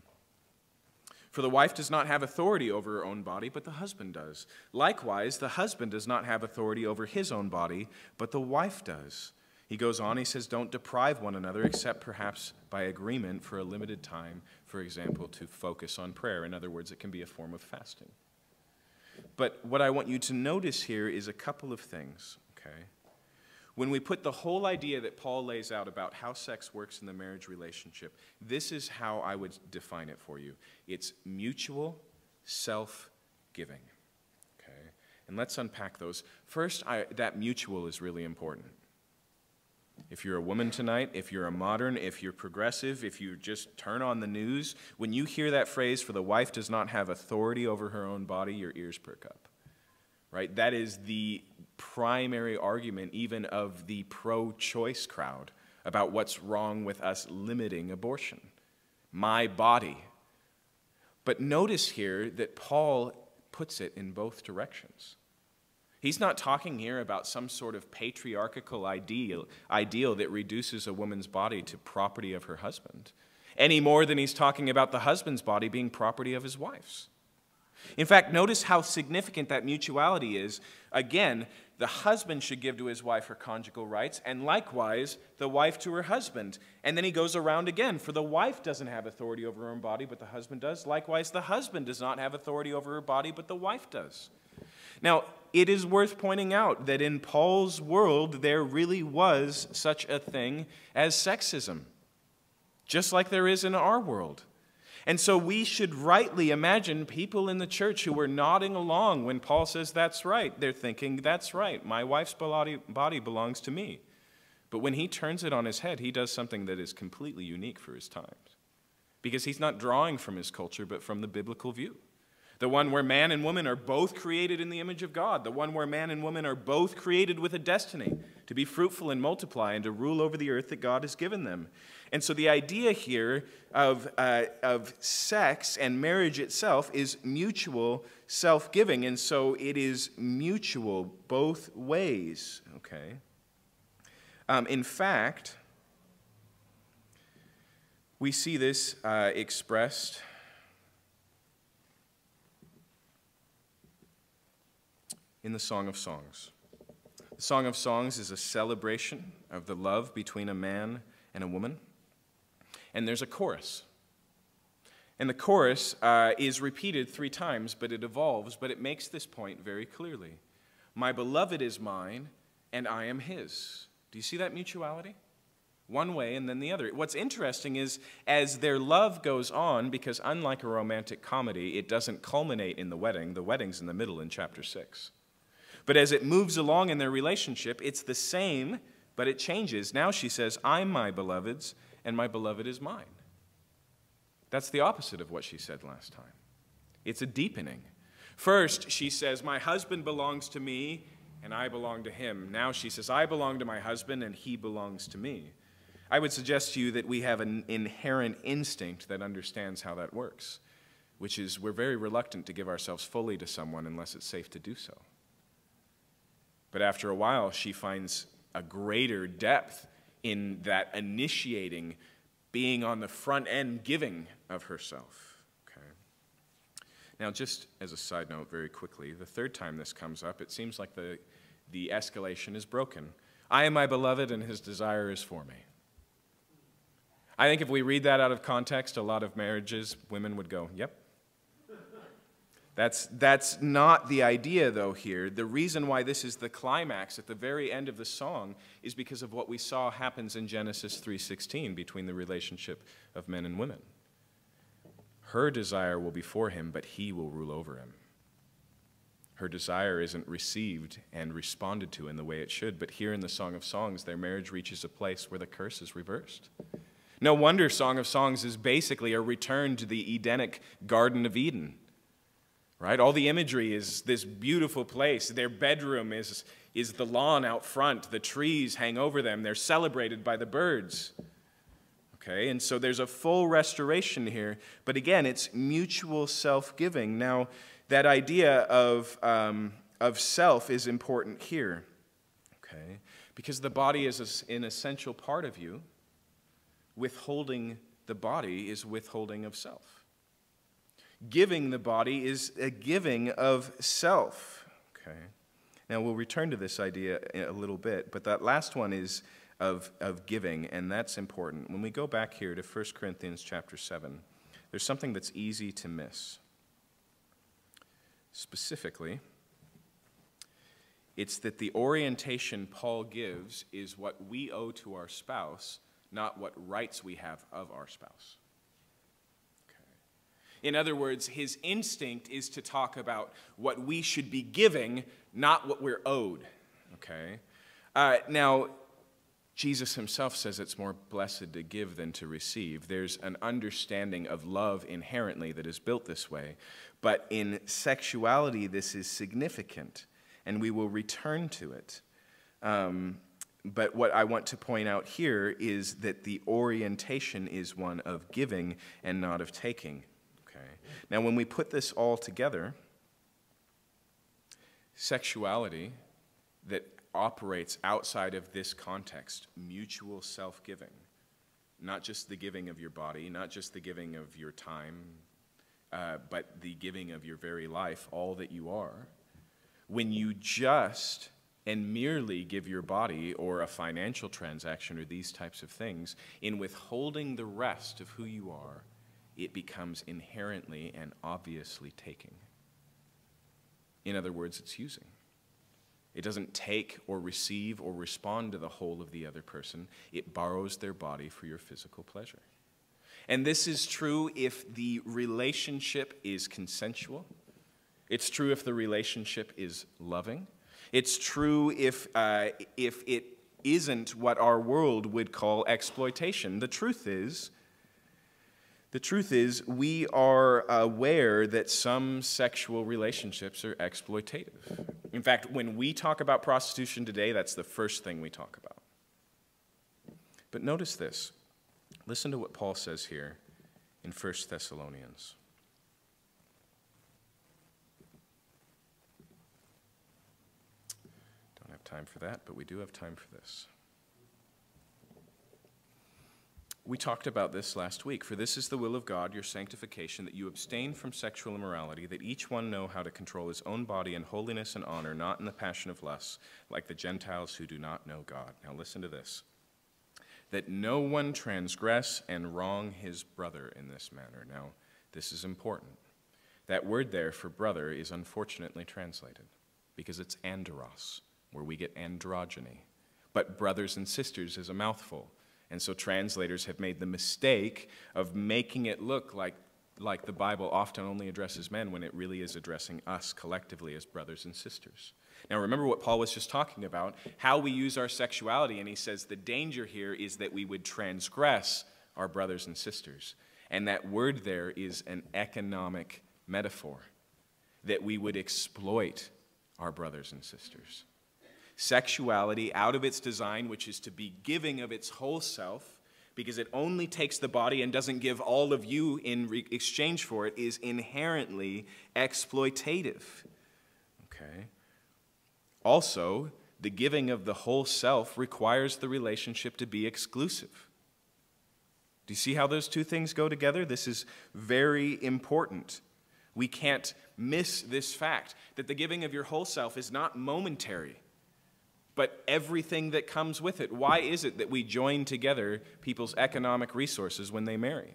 For the wife does not have authority over her own body, but the husband does. Likewise, the husband does not have authority over his own body, but the wife does. He goes on, he says, Don't deprive one another, except perhaps by agreement for a limited time, for example, to focus on prayer. In other words, it can be a form of fasting. But what I want you to notice here is a couple of things, okay? When we put the whole idea that Paul lays out about how sex works in the marriage relationship, this is how I would define it for you it's mutual self giving. Okay? And let's unpack those. First, I, that mutual is really important. If you're a woman tonight, if you're a modern, if you're progressive, if you just turn on the news, when you hear that phrase, for the wife does not have authority over her own body, your ears perk up. Right? That is the primary argument, even of the pro choice crowd, about what's wrong with us limiting abortion. My body. But notice here that Paul puts it in both directions. He's not talking here about some sort of patriarchal ideal, ideal that reduces a woman's body to property of her husband, any more than he's talking about the husband's body being property of his wife's. In fact, notice how significant that mutuality is. Again, the husband should give to his wife her conjugal rights, and likewise, the wife to her husband. And then he goes around again, for the wife doesn't have authority over her own body, but the husband does. Likewise, the husband does not have authority over her body, but the wife does. Now, it is worth pointing out that in Paul's world, there really was such a thing as sexism, just like there is in our world. And so we should rightly imagine people in the church who were nodding along when Paul says, That's right. They're thinking, That's right. My wife's body belongs to me. But when he turns it on his head, he does something that is completely unique for his times. Because he's not drawing from his culture, but from the biblical view. The one where man and woman are both created in the image of God. The one where man and woman are both created with a destiny to be fruitful and multiply and to rule over the earth that God has given them. And so the idea here of, uh, of sex and marriage itself is mutual self giving. And so it is mutual both ways, okay? Um, in fact, we see this uh, expressed in the Song of Songs. The Song of Songs is a celebration of the love between a man and a woman. And there's a chorus. And the chorus uh, is repeated three times, but it evolves, but it makes this point very clearly. My beloved is mine, and I am his. Do you see that mutuality? One way and then the other. What's interesting is as their love goes on, because unlike a romantic comedy, it doesn't culminate in the wedding, the wedding's in the middle in chapter 6. But as it moves along in their relationship, it's the same, but it changes. Now she says, I'm my beloved's, and my beloved is mine. That's the opposite of what she said last time. It's a deepening. First, she says, My husband belongs to me, and I belong to him. Now she says, I belong to my husband, and he belongs to me. I would suggest to you that we have an inherent instinct that understands how that works, which is we're very reluctant to give ourselves fully to someone unless it's safe to do so. But after a while, she finds a greater depth in that initiating, being on the front end, giving of herself. Okay. Now, just as a side note, very quickly, the third time this comes up, it seems like the, the escalation is broken. I am my beloved, and his desire is for me. I think if we read that out of context, a lot of marriages, women would go, Yep, that's, that's not the idea, though, here. The reason why this is the climax at the very end of the song is because of what we saw happens in Genesis 3.16 between the relationship of men and women. Her desire will be for him, but he will rule over him. Her desire isn't received and responded to in the way it should, but here in the Song of Songs, their marriage reaches a place where the curse is reversed. No wonder Song of Songs is basically a return to the Edenic Garden of Eden right? All the imagery is this beautiful place. Their bedroom is, is the lawn out front, the trees hang over them, they're celebrated by the birds. Okay, and so there's a full restoration here, but again, it's mutual self giving. Now, that idea of, um, of self is important here, okay, because the body is an essential part of you. Withholding the body is withholding of self. Giving the body is a giving of self. Okay. Now we'll return to this idea a little bit, but that last one is of, of giving, and that's important. When we go back here to 1 Corinthians chapter 7, there's something that's easy to miss. Specifically, it's that the orientation Paul gives is what we owe to our spouse, not what rights we have of our spouse. In other words, his instinct is to talk about what we should be giving, not what we're owed. Okay? Uh, now, Jesus himself says it's more blessed to give than to receive. There's an understanding of love inherently that is built this way. But in sexuality, this is significant, and we will return to it. Um, but what I want to point out here is that the orientation is one of giving and not of taking. Now, when we put this all together, sexuality that operates outside of this context, mutual self giving, not just the giving of your body, not just the giving of your time, uh, but the giving of your very life, all that you are, when you just and merely give your body or a financial transaction or these types of things, in withholding the rest of who you are, it becomes inherently and obviously taking. In other words, it's using. It doesn't take or receive or respond to the whole of the other person, it borrows their body for your physical pleasure. And this is true if the relationship is consensual. It's true if the relationship is loving. It's true if, uh, if it isn't what our world would call exploitation. The truth is, the truth is, we are aware that some sexual relationships are exploitative. In fact, when we talk about prostitution today, that's the first thing we talk about. But notice this. Listen to what Paul says here in 1 Thessalonians. Don't have time for that, but we do have time for this. We talked about this last week. For this is the will of God, your sanctification, that you abstain from sexual immorality, that each one know how to control his own body in holiness and honor, not in the passion of lust, like the Gentiles who do not know God. Now listen to this. that no one transgress and wrong his brother in this manner. Now, this is important. That word there for brother is unfortunately translated because it's andros, where we get androgyny. But brothers and sisters is a mouthful. And so translators have made the mistake of making it look like, like the Bible often only addresses men when it really is addressing us collectively as brothers and sisters. Now, remember what Paul was just talking about how we use our sexuality. And he says the danger here is that we would transgress our brothers and sisters. And that word there is an economic metaphor, that we would exploit our brothers and sisters. Sexuality, out of its design, which is to be giving of its whole self, because it only takes the body and doesn't give all of you in exchange for it, is inherently exploitative. Okay? Also, the giving of the whole self requires the relationship to be exclusive. Do you see how those two things go together? This is very important. We can't miss this fact that the giving of your whole self is not momentary, but everything that comes with it. Why is it that we join together people's economic resources when they marry?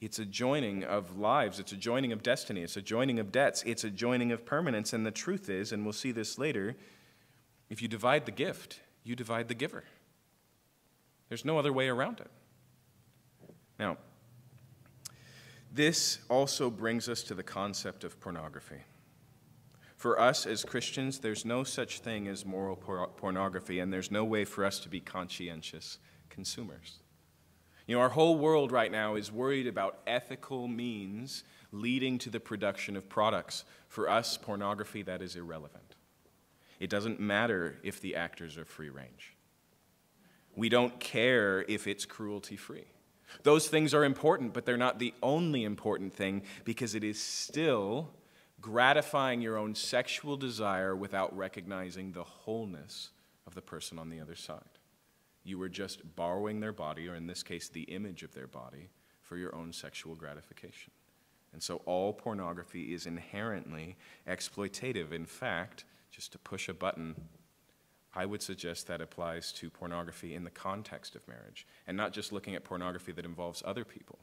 It's a joining of lives. It's a joining of destiny. It's a joining of debts. It's a joining of permanence. And the truth is, and we'll see this later, if you divide the gift, you divide the giver. There's no other way around it. Now, this also brings us to the concept of pornography. For us as Christians, there's no such thing as moral por- pornography, and there's no way for us to be conscientious consumers. You know, our whole world right now is worried about ethical means leading to the production of products. For us, pornography, that is irrelevant. It doesn't matter if the actors are free range. We don't care if it's cruelty free. Those things are important, but they're not the only important thing because it is still gratifying your own sexual desire without recognizing the wholeness of the person on the other side. You were just borrowing their body, or in this case, the image of their body, for your own sexual gratification. And so all pornography is inherently exploitative. In fact, just to push a button, I would suggest that applies to pornography in the context of marriage, and not just looking at pornography that involves other people,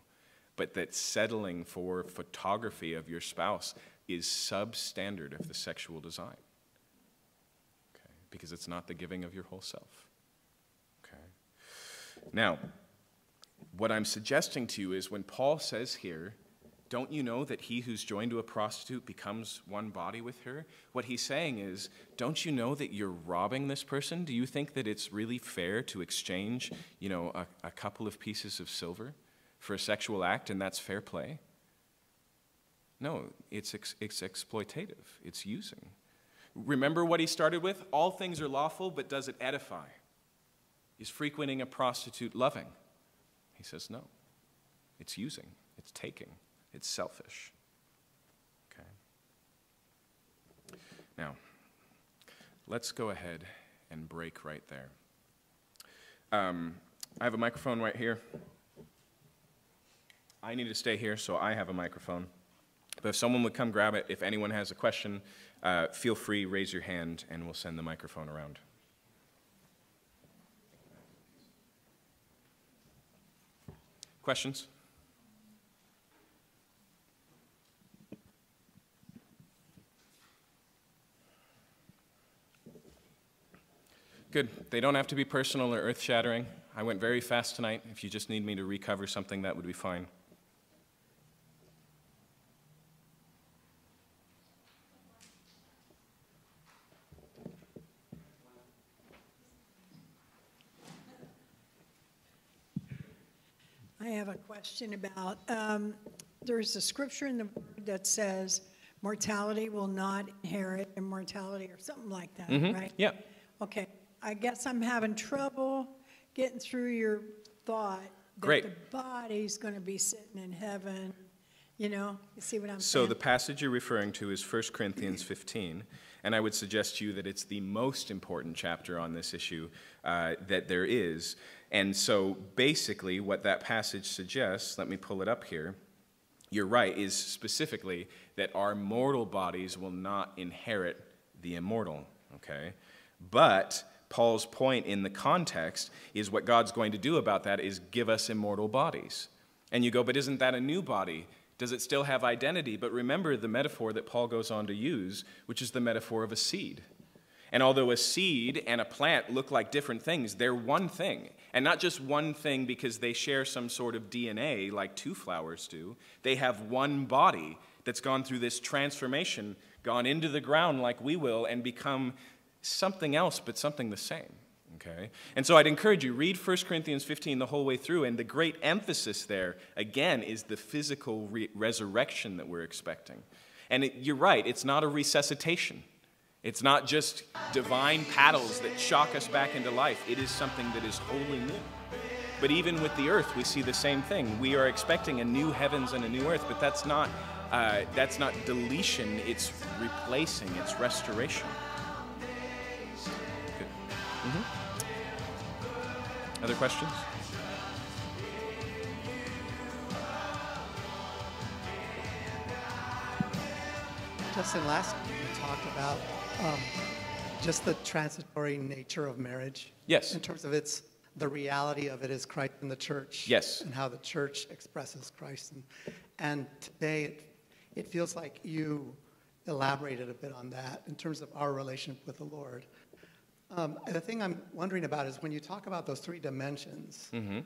but that settling for photography of your spouse is substandard of the sexual design. Okay? Because it's not the giving of your whole self. Okay? Now, what I'm suggesting to you is when Paul says here, don't you know that he who's joined to a prostitute becomes one body with her? What he's saying is, don't you know that you're robbing this person? Do you think that it's really fair to exchange, you know, a, a couple of pieces of silver for a sexual act and that's fair play? No, it's, ex- it's exploitative, it's using. Remember what he started with? All things are lawful, but does it edify? Is frequenting a prostitute loving? He says, no. It's using, it's taking, it's selfish. Okay. Now, let's go ahead and break right there. Um, I have a microphone right here. I need to stay here, so I have a microphone. But if someone would come grab it, if anyone has a question, uh, feel free, raise your hand, and we'll send the microphone around. Questions? Good. They don't have to be personal or earth shattering. I went very fast tonight. If you just need me to recover something, that would be fine. I have a question about, um, there's a scripture in the Word that says mortality will not inherit immortality or something like that, Mhm. right? Yeah. Okay, I guess I'm having trouble getting through your thought Great. that the body's going to be sitting in heaven, you know? You see what I'm So saying? the passage you're referring to is 1 Corinthians 15, and I would suggest to you that it's the most important chapter on this issue uh, that there is. And so basically, what that passage suggests, let me pull it up here. You're right, is specifically that our mortal bodies will not inherit the immortal, okay? But Paul's point in the context is what God's going to do about that is give us immortal bodies. And you go, but isn't that a new body? Does it still have identity? But remember the metaphor that Paul goes on to use, which is the metaphor of a seed. And although a seed and a plant look like different things, they're one thing. And not just one thing because they share some sort of DNA like two flowers do. They have one body that's gone through this transformation, gone into the ground like we will, and become something else, but something the same. Okay? And so I'd encourage you, read 1 Corinthians 15 the whole way through, and the great emphasis there, again, is the physical re- resurrection that we're expecting. And it, you're right, it's not a resuscitation. It's not just divine paddles that shock us back into life. It is something that is wholly new. But even with the earth, we see the same thing. We are expecting a new heavens and a new earth, but that's not, uh, that's not deletion, it's replacing, it's restoration. Mm-hmm. Other questions? Justin, last week you talked about um, just the transitory nature of marriage. Yes. In terms of its the reality of it is Christ in the church. Yes. And how the church expresses Christ. And, and today it, it feels like you elaborated a bit on that in terms of our relationship with the Lord. Um, the thing I'm wondering about is when you talk about those three dimensions, Mm-hmm.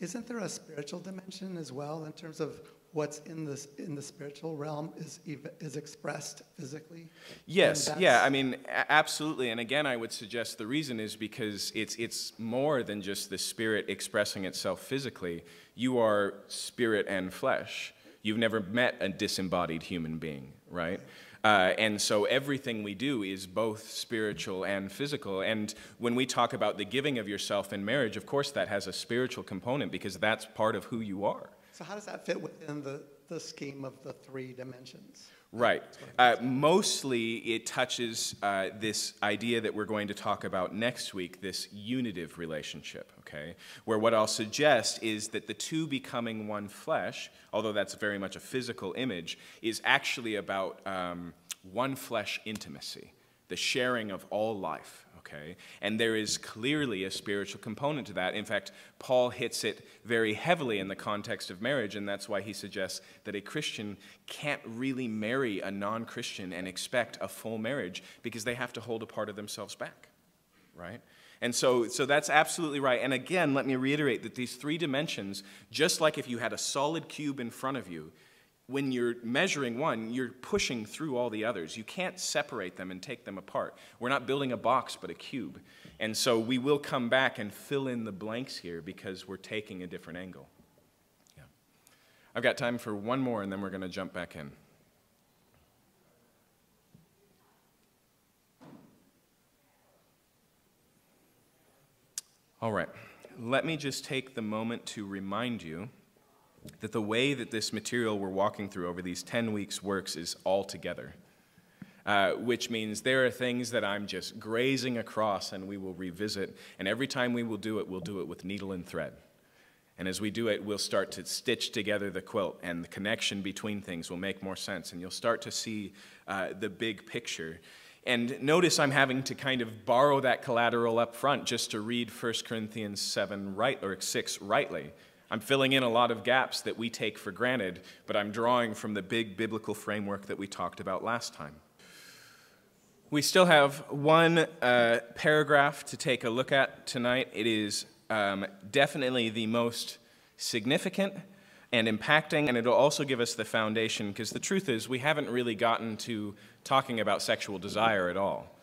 isn't there a spiritual dimension as well in terms of what's in the, in the spiritual realm is, is expressed physically? Yes, yeah, I mean, absolutely. And again, I would suggest the reason is because it's, it's more than just the spirit expressing itself physically. You are spirit and flesh. You've never met a disembodied human being, right? Uh, and so everything we do is both spiritual and physical. And when we talk about the giving of yourself in marriage, of course, that has a spiritual component because that's part of who you are. So how does that fit within the, the scheme of the three dimensions? Right. Uh, mostly it touches uh, this idea that we're going to talk about next week, this unitive relationship, okay? Where what I'll suggest is that the two becoming one flesh, although that's very much a physical image, is actually about um, one flesh intimacy, the sharing of all life, okay? And there is clearly a spiritual component to that. In fact, Paul hits it very heavily in the context of marriage, and that's why he suggests that a Christian can't really marry a non Christian and expect a full marriage because they have to hold a part of themselves back, right? And so, so that's absolutely right. And again, let me reiterate that these three dimensions, just like if you had a solid cube in front of you, when you're measuring one, you're pushing through all the others. You can't separate them and take them apart. We're not building a box, but a cube. And so we will come back and fill in the blanks here because we're taking a different angle. Yeah. I've got time for one more, and then we're going to jump back in. All right. Let me just take the moment to remind you that the way that this material we're walking through over these 10 weeks works is all together. Uh, which means there are things that I'm just grazing across and we will revisit. And every time we will do it, we'll do it with needle and thread. And as we do it, we'll start to stitch together the quilt, and the connection between things will make more sense. And you'll start to see uh, the big picture. And notice I'm having to kind of borrow that collateral up front just to read 1 Corinthians 7 right, or 6 rightly. I'm filling in a lot of gaps that we take for granted, but I'm drawing from the big biblical framework that we talked about last time. We still have one uh, paragraph to take a look at tonight. It is um, definitely the most significant and impacting, and it'll also give us the foundation because the truth is, we haven't really gotten to talking about sexual desire at all.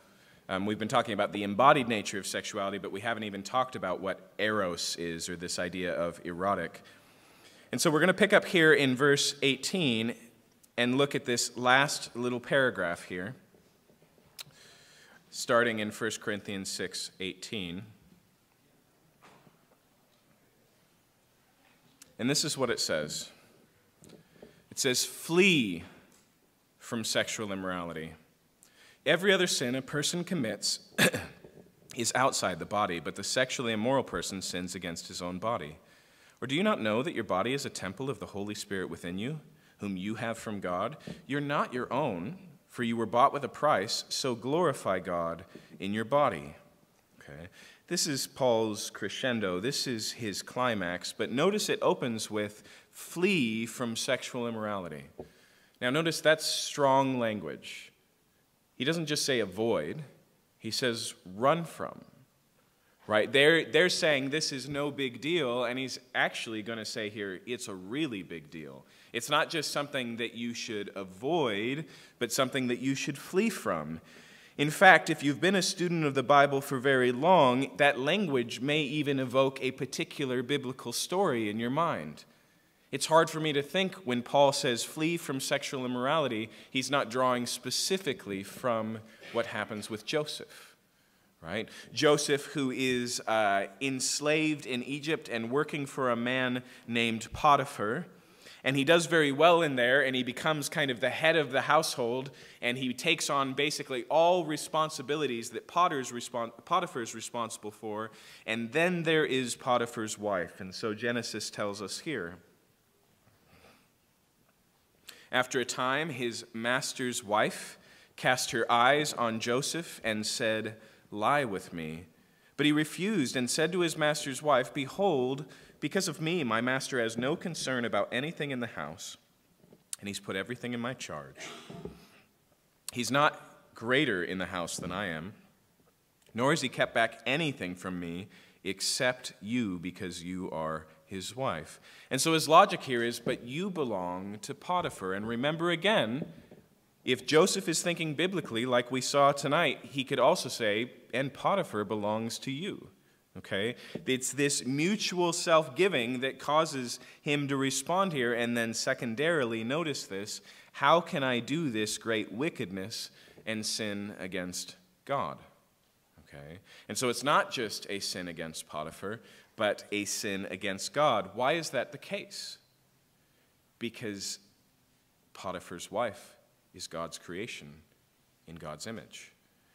Um, we've been talking about the embodied nature of sexuality, but we haven't even talked about what eros is, or this idea of erotic. And so we're going to pick up here in verse 18 and look at this last little paragraph here, starting in 1 Corinthians 6 18. And this is what it says it says, Flee from sexual immorality. Every other sin a person commits is outside the body, but the sexually immoral person sins against his own body. Or do you not know that your body is a temple of the Holy Spirit within you, whom you have from God? You're not your own, for you were bought with a price, so glorify God in your body. Okay? This is Paul's crescendo. This is his climax. But notice it opens with flee from sexual immorality. Now, notice that's strong language. He doesn't just say avoid, he says run from. Right? They're, they're saying this is no big deal, and he's actually going to say here it's a really big deal. It's not just something that you should avoid, but something that you should flee from. In fact, if you've been a student of the Bible for very long, that language may even evoke a particular biblical story in your mind. It's hard for me to think when Paul says flee from sexual immorality, he's not drawing specifically from what happens with Joseph. Right? Joseph, who is uh, enslaved in Egypt and working for a man named Potiphar, and he does very well in there, and he becomes kind of the head of the household, and he takes on basically all responsibilities that Potter's respons- Potiphar is responsible for. And then there is Potiphar's wife. And so Genesis tells us here. After a time, his master's wife cast her eyes on Joseph and said, Lie with me. But he refused and said to his master's wife, Behold, because of me, my master has no concern about anything in the house, and he's put everything in my charge. He's not greater in the house than I am, nor has he kept back anything from me except you, because you are his wife. And so his logic here is, but you belong to Potiphar. And remember again, if Joseph is thinking biblically, like we saw tonight, he could also say, and Potiphar belongs to you. Okay? It's this mutual self giving that causes him to respond here. And then, secondarily, notice this how can I do this great wickedness and sin against God? Okay? And so it's not just a sin against Potiphar, but a sin against God. Why is that the case? Because Potiphar's wife is God's creation in God's image.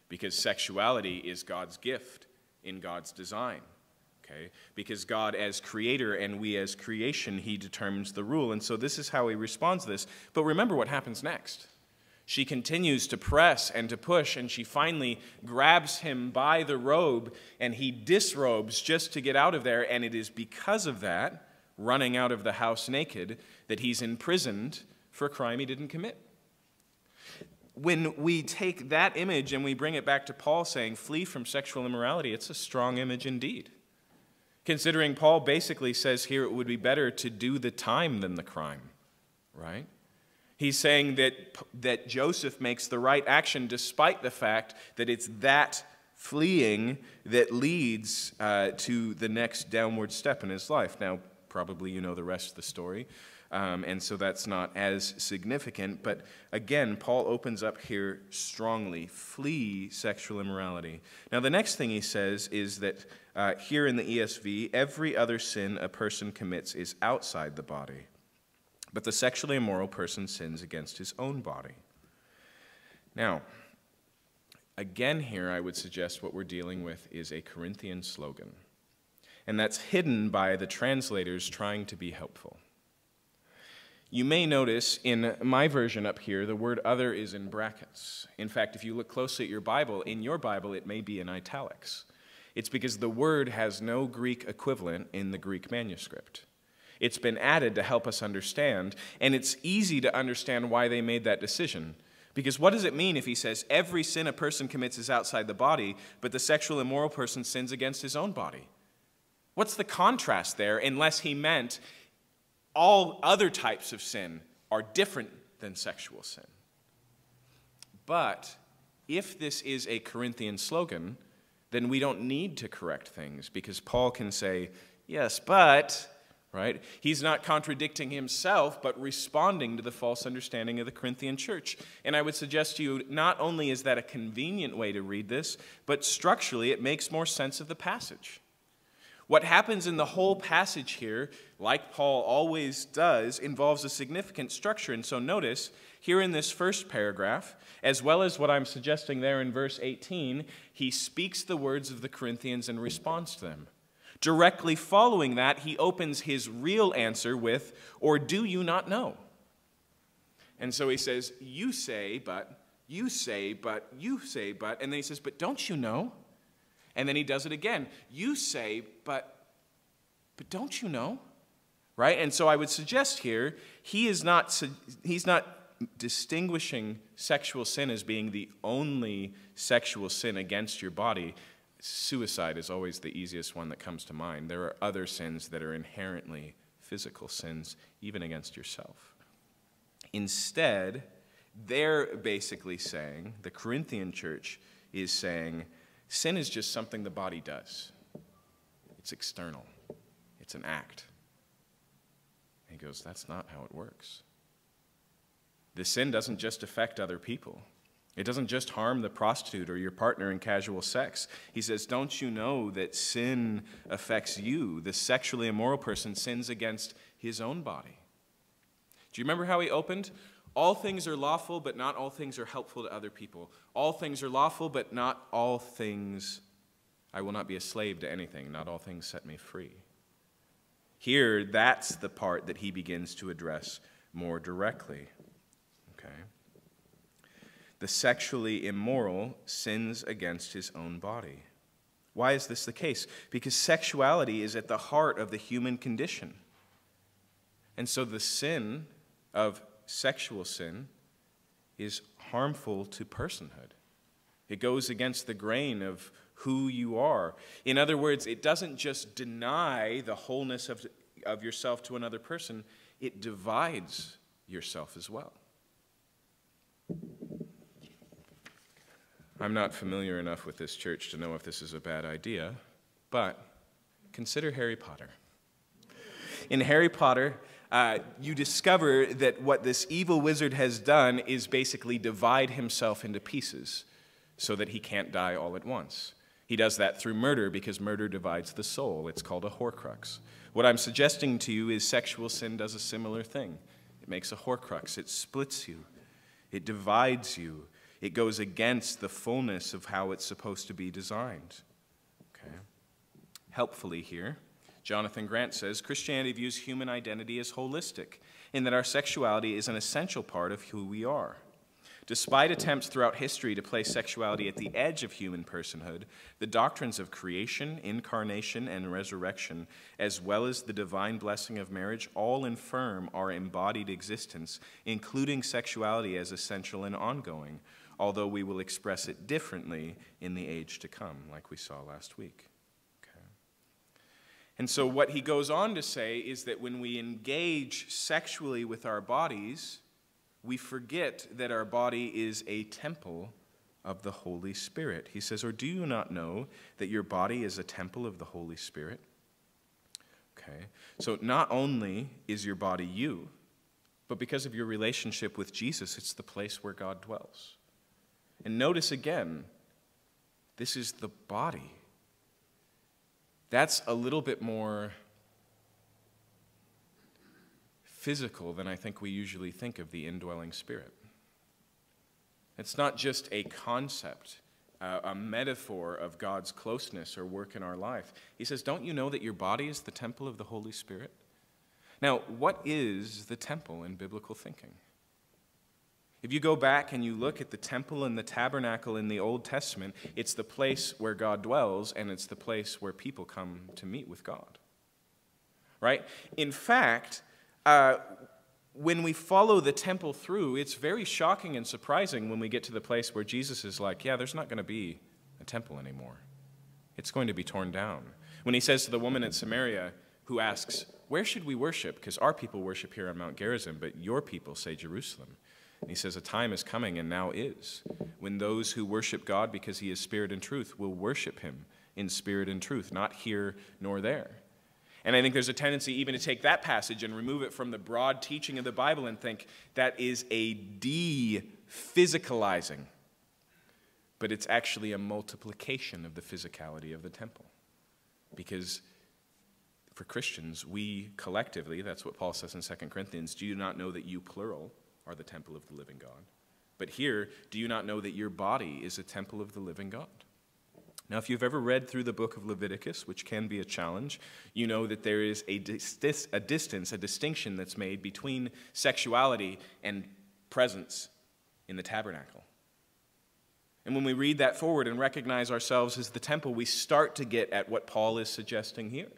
Because sexuality is God's gift in God's design. Okay? Because God, as creator and we as creation, He determines the rule. And so this is how He responds to this. But remember what happens next. She continues to press and to push, and she finally grabs him by the robe, and he disrobes just to get out of there. And it is because of that, running out of the house naked, that he's imprisoned for a crime he didn't commit when we take that image and we bring it back to Paul saying, flee from sexual immorality, it's a strong image indeed. Considering Paul basically says here it would be better to do the time than the crime, right? He's saying that, that Joseph makes the right action despite the fact that it's that fleeing that leads uh, to the next downward step in his life. Now, probably you know the rest of the story. Um, and so that's not as significant. But again, Paul opens up here strongly flee sexual immorality. Now, the next thing he says is that uh, here in the ESV, every other sin a person commits is outside the body, but the sexually immoral person sins against his own body. Now, again, here I would suggest what we're dealing with is a Corinthian slogan. And that's hidden by the translators trying to be helpful. You may notice in my version up here, the word other is in brackets. In fact, if you look closely at your Bible, in your Bible, it may be in italics. It's because the word has no Greek equivalent in the Greek manuscript. It's been added to help us understand, and it's easy to understand why they made that decision. Because what does it mean if he says every sin a person commits is outside the body, but the sexual immoral person sins against his own body? What's the contrast there, unless he meant all other types of sin are different than sexual sin. But if this is a Corinthian slogan, then we don't need to correct things because Paul can say, yes, but, right? He's not contradicting himself, but responding to the false understanding of the Corinthian church. And I would suggest to you, not only is that a convenient way to read this, but structurally it makes more sense of the passage. What happens in the whole passage here, like Paul always does, involves a significant structure. And so notice here in this first paragraph, as well as what I'm suggesting there in verse 18, he speaks the words of the Corinthians and responds to them. Directly following that, he opens his real answer with, Or do you not know? And so he says, You say, but, you say, but, you say, but. And then he says, But don't you know? And then he does it again. You say, but, but don't you know? Right? And so I would suggest here, he is not, he's not distinguishing sexual sin as being the only sexual sin against your body. Suicide is always the easiest one that comes to mind. There are other sins that are inherently physical sins, even against yourself. Instead, they're basically saying, the Corinthian church is saying, sin is just something the body does. It's external, it's an act. And he goes, that's not how it works. The sin doesn't just affect other people. It doesn't just harm the prostitute or your partner in casual sex. He says, Don't you know that sin affects you? The sexually immoral person sins against his own body. Do you remember how he opened? All things are lawful, but not all things are helpful to other people. All things are lawful, but not all things, I will not be a slave to anything. Not all things set me free. Here, that's the part that he begins to address more directly. The sexually immoral sins against his own body. Why is this the case? Because sexuality is at the heart of the human condition. And so the sin of sexual sin is harmful to personhood. It goes against the grain of who you are. In other words, it doesn't just deny the wholeness of, of yourself to another person, it divides yourself as well. I'm not familiar enough with this church to know if this is a bad idea, but consider Harry Potter. In Harry Potter, uh, you discover that what this evil wizard has done is basically divide himself into pieces so that he can't die all at once. He does that through murder because murder divides the soul. It's called a horcrux. What I'm suggesting to you is sexual sin does a similar thing. It makes a horcrux, it splits you, it divides you, it goes against the fullness of how it's supposed to be designed. Okay? Helpfully, here, Jonathan Grant says Christianity views human identity as holistic, in that our sexuality is an essential part of who we are. Despite attempts throughout history to place sexuality at the edge of human personhood, the doctrines of creation, incarnation, and resurrection, as well as the divine blessing of marriage, all infirm our embodied existence, including sexuality as essential and ongoing, although we will express it differently in the age to come, like we saw last week. And so, what he goes on to say is that when we engage sexually with our bodies, we forget that our body is a temple of the Holy Spirit. He says, Or do you not know that your body is a temple of the Holy Spirit? Okay. So, not only is your body you, but because of your relationship with Jesus, it's the place where God dwells. And notice again, this is the body that's a little bit more physical than I think we usually think of the indwelling spirit. It's not just a concept, a metaphor of God's closeness or work in our life. He says, Don't you know that your body is the temple of the Holy Spirit? Now, what is the temple in biblical thinking? If you go back and you look at the temple and the tabernacle in the Old Testament, it's the place where God dwells and it's the place where people come to meet with God. Right? In fact, uh, when we follow the temple through, it's very shocking and surprising when we get to the place where Jesus is like, yeah, there's not going to be a temple anymore. It's going to be torn down. When he says to the woman at Samaria who asks, Where should we worship? Because our people worship here on Mount Gerizim, but your people say Jerusalem. And he says, A time is coming, and now is, when those who worship God because he is spirit and truth will worship him in spirit and truth, not here nor there. And I think there's a tendency even to take that passage and remove it from the broad teaching of the Bible and think that is a de physicalizing. But it's actually a multiplication of the physicality of the temple. Because for Christians, we collectively, that's what Paul says in 2 Corinthians, do you not know that you, plural, are the temple of the living God. But here, do you not know that your body is a temple of the living God? Now, if you've ever read through the book of Leviticus, which can be a challenge, you know that there is a, dis- a distance, a distinction that's made between sexuality and presence in the tabernacle. And when we read that forward and recognize ourselves as the temple, we start to get at what Paul is suggesting here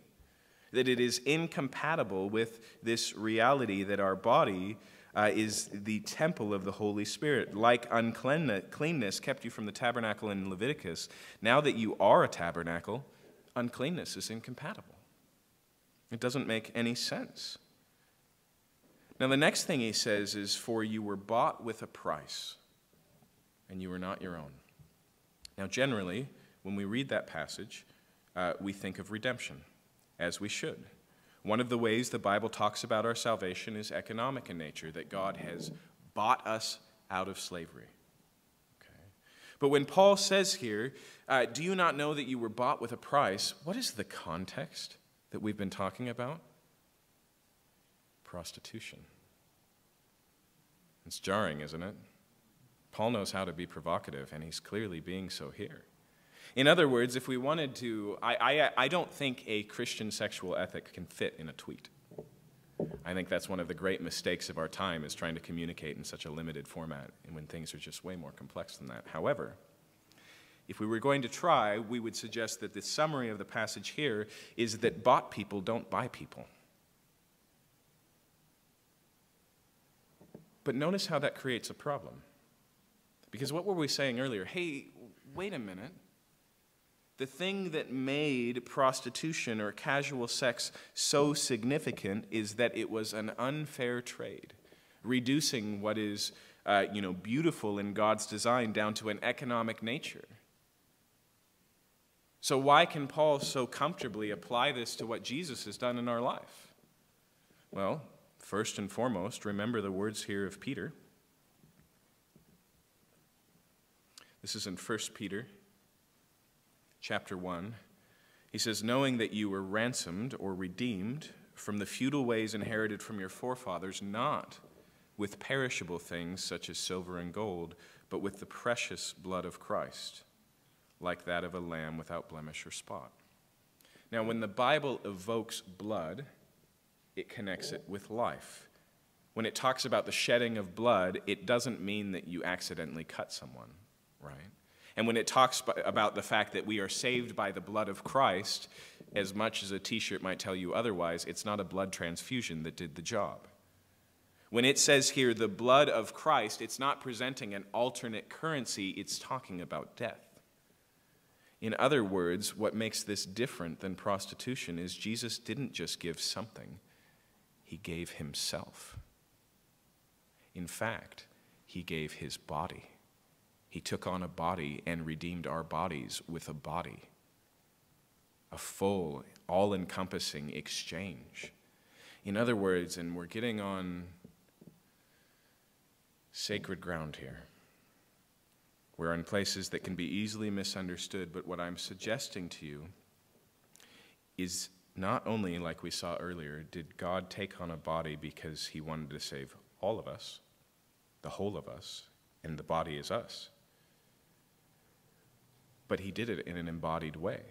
that it is incompatible with this reality that our body uh, is the temple of the Holy Spirit. Like uncleanness kept you from the tabernacle in Leviticus, now that you are a tabernacle, uncleanness is incompatible. It doesn't make any sense. Now, the next thing he says is, For you were bought with a price, and you were not your own. Now, generally, when we read that passage, uh, we think of redemption, as we should. One of the ways the Bible talks about our salvation is economic in nature, that God has bought us out of slavery. Okay. But when Paul says here, uh, Do you not know that you were bought with a price? What is the context that we've been talking about? prostitution. It's jarring, isn't it? Paul knows how to be provocative, and he's clearly being so here. In other words, if we wanted to, I, I, I don't think a Christian sexual ethic can fit in a tweet. I think that's one of the great mistakes of our time is trying to communicate in such a limited format and when things are just way more complex than that. However, if we were going to try, we would suggest that the summary of the passage here is that bought people don't buy people. But notice how that creates a problem. Because what were we saying earlier? Hey, wait a minute. The thing that made prostitution or casual sex so significant is that it was an unfair trade, reducing what is uh, you know, beautiful in God's design down to an economic nature. So, why can Paul so comfortably apply this to what Jesus has done in our life? Well, First and foremost, remember the words here of Peter. This is in 1 Peter chapter 1. He says, Knowing that you were ransomed or redeemed from the feudal ways inherited from your forefathers, not with perishable things such as silver and gold, but with the precious blood of Christ, like that of a lamb without blemish or spot. Now, when the Bible evokes blood, it connects it with life. When it talks about the shedding of blood, it doesn't mean that you accidentally cut someone, right? And when it talks about the fact that we are saved by the blood of Christ, as much as a t shirt might tell you otherwise, it's not a blood transfusion that did the job. When it says here the blood of Christ, it's not presenting an alternate currency, it's talking about death. In other words, what makes this different than prostitution is Jesus didn't just give something, he gave himself. In fact, he gave his body. He took on a body and redeemed our bodies with a body. A full, all encompassing exchange. In other words, and we're getting on sacred ground here. We're in places that can be easily misunderstood, but what I'm suggesting to you is not only, like we saw earlier, did God take on a body because he wanted to save all of us, the whole of us, and the body is us, but he did it in an embodied way.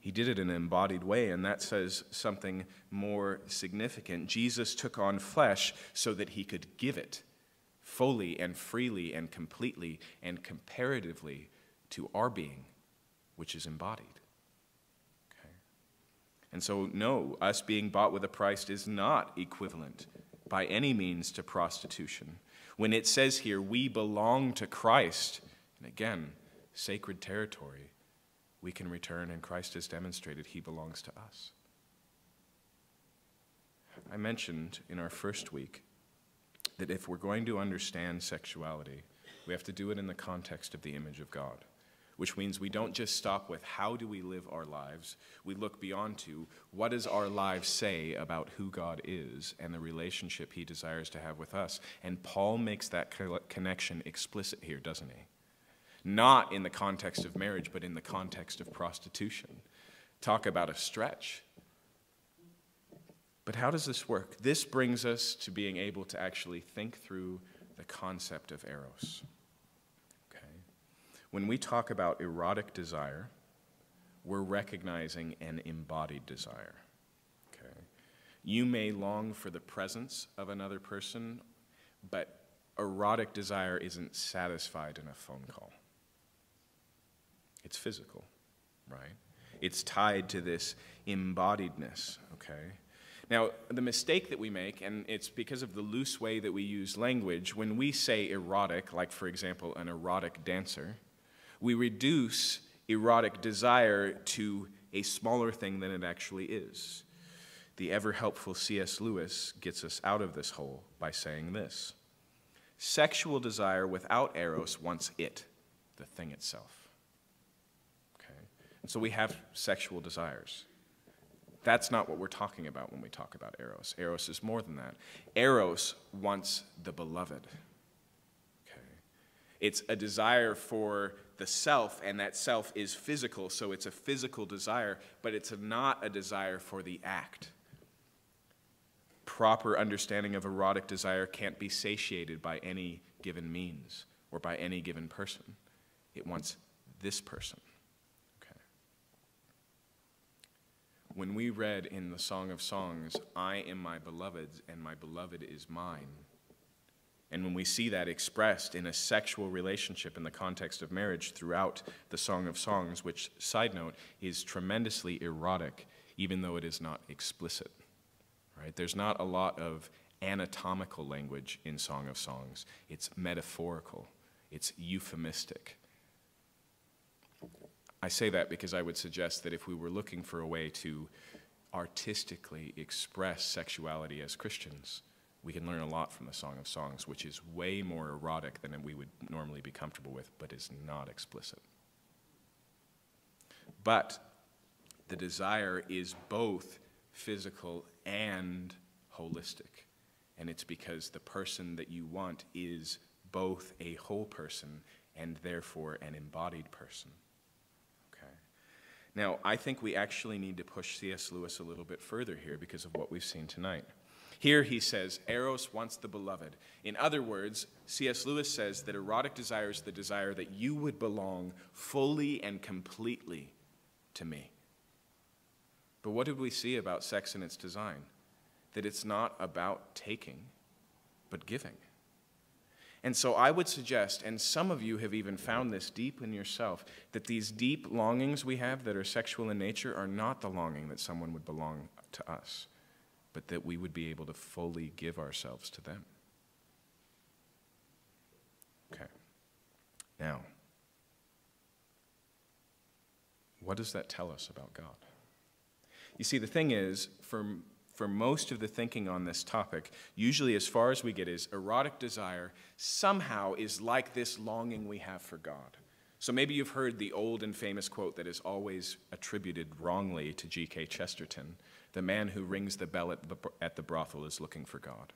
He did it in an embodied way, and that says something more significant. Jesus took on flesh so that he could give it fully and freely and completely and comparatively to our being, which is embodied. And so, no, us being bought with a price is not equivalent by any means to prostitution. When it says here, we belong to Christ, and again, sacred territory, we can return, and Christ has demonstrated he belongs to us. I mentioned in our first week that if we're going to understand sexuality, we have to do it in the context of the image of God which means we don't just stop with how do we live our lives. We look beyond to what does our lives say about who God is and the relationship he desires to have with us. And Paul makes that connection explicit here, doesn't he? Not in the context of marriage, but in the context of prostitution. Talk about a stretch. But how does this work? This brings us to being able to actually think through the concept of eros. Okay? When we talk about erotic desire, we're recognizing an embodied desire. Okay? You may long for the presence of another person, but erotic desire isn't satisfied in a phone call. It's physical, right? It's tied to this embodiedness, okay? Now, the mistake that we make, and it's because of the loose way that we use language, when we say erotic, like for example, an erotic dancer, we reduce erotic desire to a smaller thing than it actually is. The ever helpful C.S. Lewis gets us out of this hole by saying this Sexual desire without eros wants it, the thing itself. And so we have sexual desires. That's not what we're talking about when we talk about Eros. Eros is more than that. Eros wants the beloved. Okay? It's a desire for the self, and that self is physical, so it's a physical desire, but it's not a desire for the act. Proper understanding of erotic desire can't be satiated by any given means or by any given person. It wants this person. When we read in the Song of Songs, I am my beloved's and my beloved is mine, and when we see that expressed in a sexual relationship in the context of marriage throughout the Song of Songs, which, side note, is tremendously erotic, even though it is not explicit. Right? There's not a lot of anatomical language in Song of Songs. It's metaphorical, it's euphemistic. I say that because I would suggest that if we were looking for a way to artistically express sexuality as Christians, we can learn a lot from the Song of Songs, which is way more erotic than we would normally be comfortable with, but is not explicit. But the desire is both physical and holistic. And it's because the person that you want is both a whole person and therefore an embodied person. Now, I think we actually need to push C.S. Lewis a little bit further here because of what we've seen tonight. Here he says, Eros wants the beloved. In other words, C.S. Lewis says that erotic desire is the desire that you would belong fully and completely to me. But what did we see about sex and its design? That it's not about taking, but giving. And so I would suggest, and some of you have even found this deep in yourself, that these deep longings we have that are sexual in nature are not the longing that someone would belong to us, but that we would be able to fully give ourselves to them. Okay. Now, what does that tell us about God? You see, the thing is, for for most of the thinking on this topic, usually as far as we get is erotic desire somehow is like this longing we have for God. So maybe you've heard the old and famous quote that is always attributed wrongly to G.K. Chesterton the man who rings the bell at the, brothel is looking for God.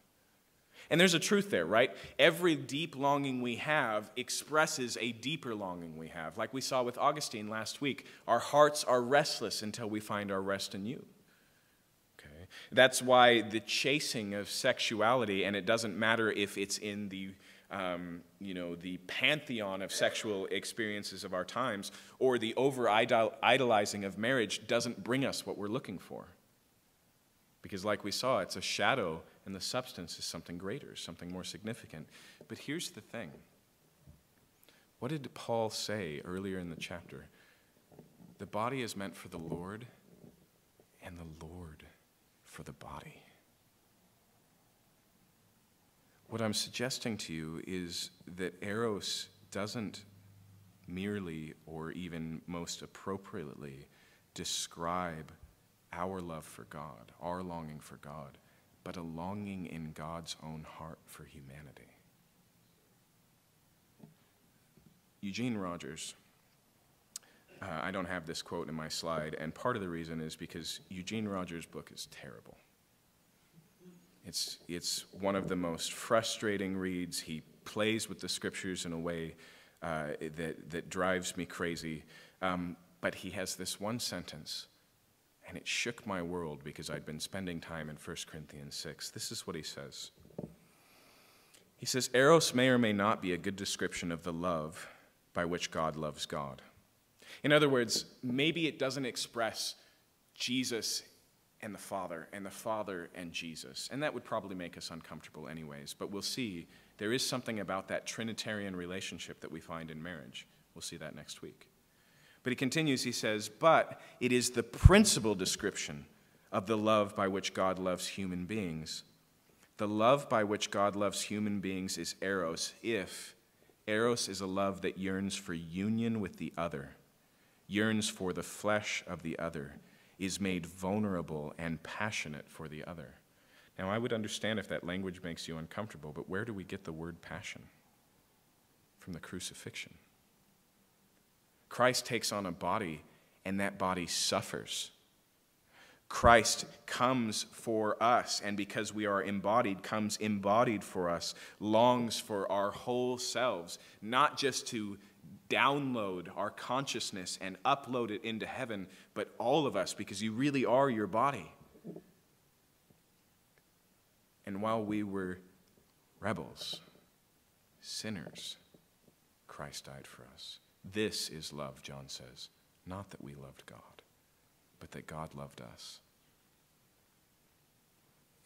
And there's a truth there, right? Every deep longing we have expresses a deeper longing we have. Like we saw with Augustine last week, our hearts are restless until we find our rest in you. That's why the chasing of sexuality, and it doesn't matter if it's in the um, you know, the pantheon of sexual experiences of our times, or the over idolizing of marriage doesn't bring us what we're looking for. Because, like we saw, it's a shadow, and the substance is something greater, something more significant. But here's the thing what did Paul say earlier in the chapter? The body is meant for the Lord, and the Lord for the body. What I'm suggesting to you is that Eros doesn't merely or even most appropriately describe our love for God, our longing for God, but a longing in God's own heart for humanity. Eugene Rogers uh, I don't have this quote in my slide, and part of the reason is because Eugene Rogers' book is terrible. It's, it's one of the most frustrating reads. He plays with the scriptures in a way uh, that, that drives me crazy. Um, but he has this one sentence, and it shook my world because I'd been spending time in 1 Corinthians 6. This is what he says He says, Eros may or may not be a good description of the love by which God loves God. In other words, maybe it doesn't express Jesus and the Father, and the Father and Jesus. And that would probably make us uncomfortable, anyways. But we'll see there is something about that Trinitarian relationship that we find in marriage. We'll see that next week. But he continues, he says, But it is the principal description of the love by which God loves human beings. The love by which God loves human beings is eros, if eros is a love that yearns for union with the other, yearns for the flesh of the other, is made vulnerable and passionate for the other. Now, I would understand if that language makes you uncomfortable, but where do we get the word passion? From the crucifixion. Christ takes on a body, and that body suffers. Christ comes for us, and because we are embodied, comes embodied for us, longs for our whole selves, not just to download our consciousness and upload it into heaven, but all of us, because you really are your body. And while we were rebels, sinners, Christ died for us. This is love, John says. Not that we loved God, but that God loved us.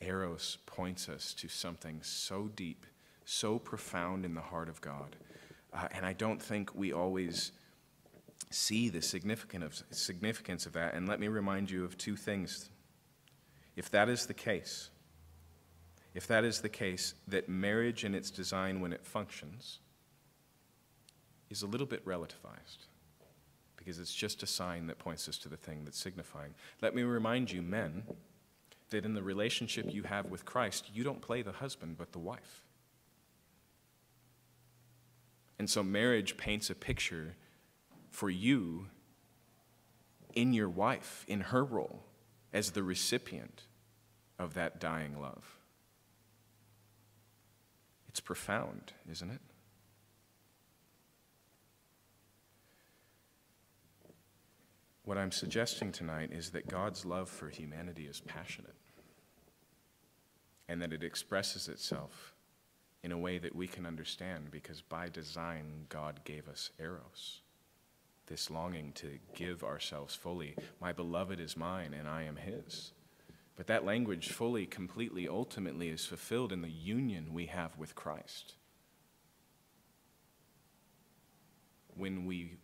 Eros points us to something so deep, so profound in the heart of God. Uh, and I don't think we always see the significance of, significance of that. And let me remind you of two things. If that is the case, if that is the case, that marriage and its design when it functions is a little bit relativized because it's just a sign that points us to the thing that's signifying. Let me remind you, men, that in the relationship you have with Christ, you don't play the husband but the wife. And so marriage paints a picture for you in your wife, in her role as the recipient of that dying love. It's profound, isn't it? What I'm suggesting tonight is that God's love for humanity is passionate and that it expresses itself in a way that we can understand because by design, God gave us eros. This longing to give ourselves fully. My beloved is mine and I am his. But that language fully, completely, ultimately is fulfilled in the union we have with Christ. When we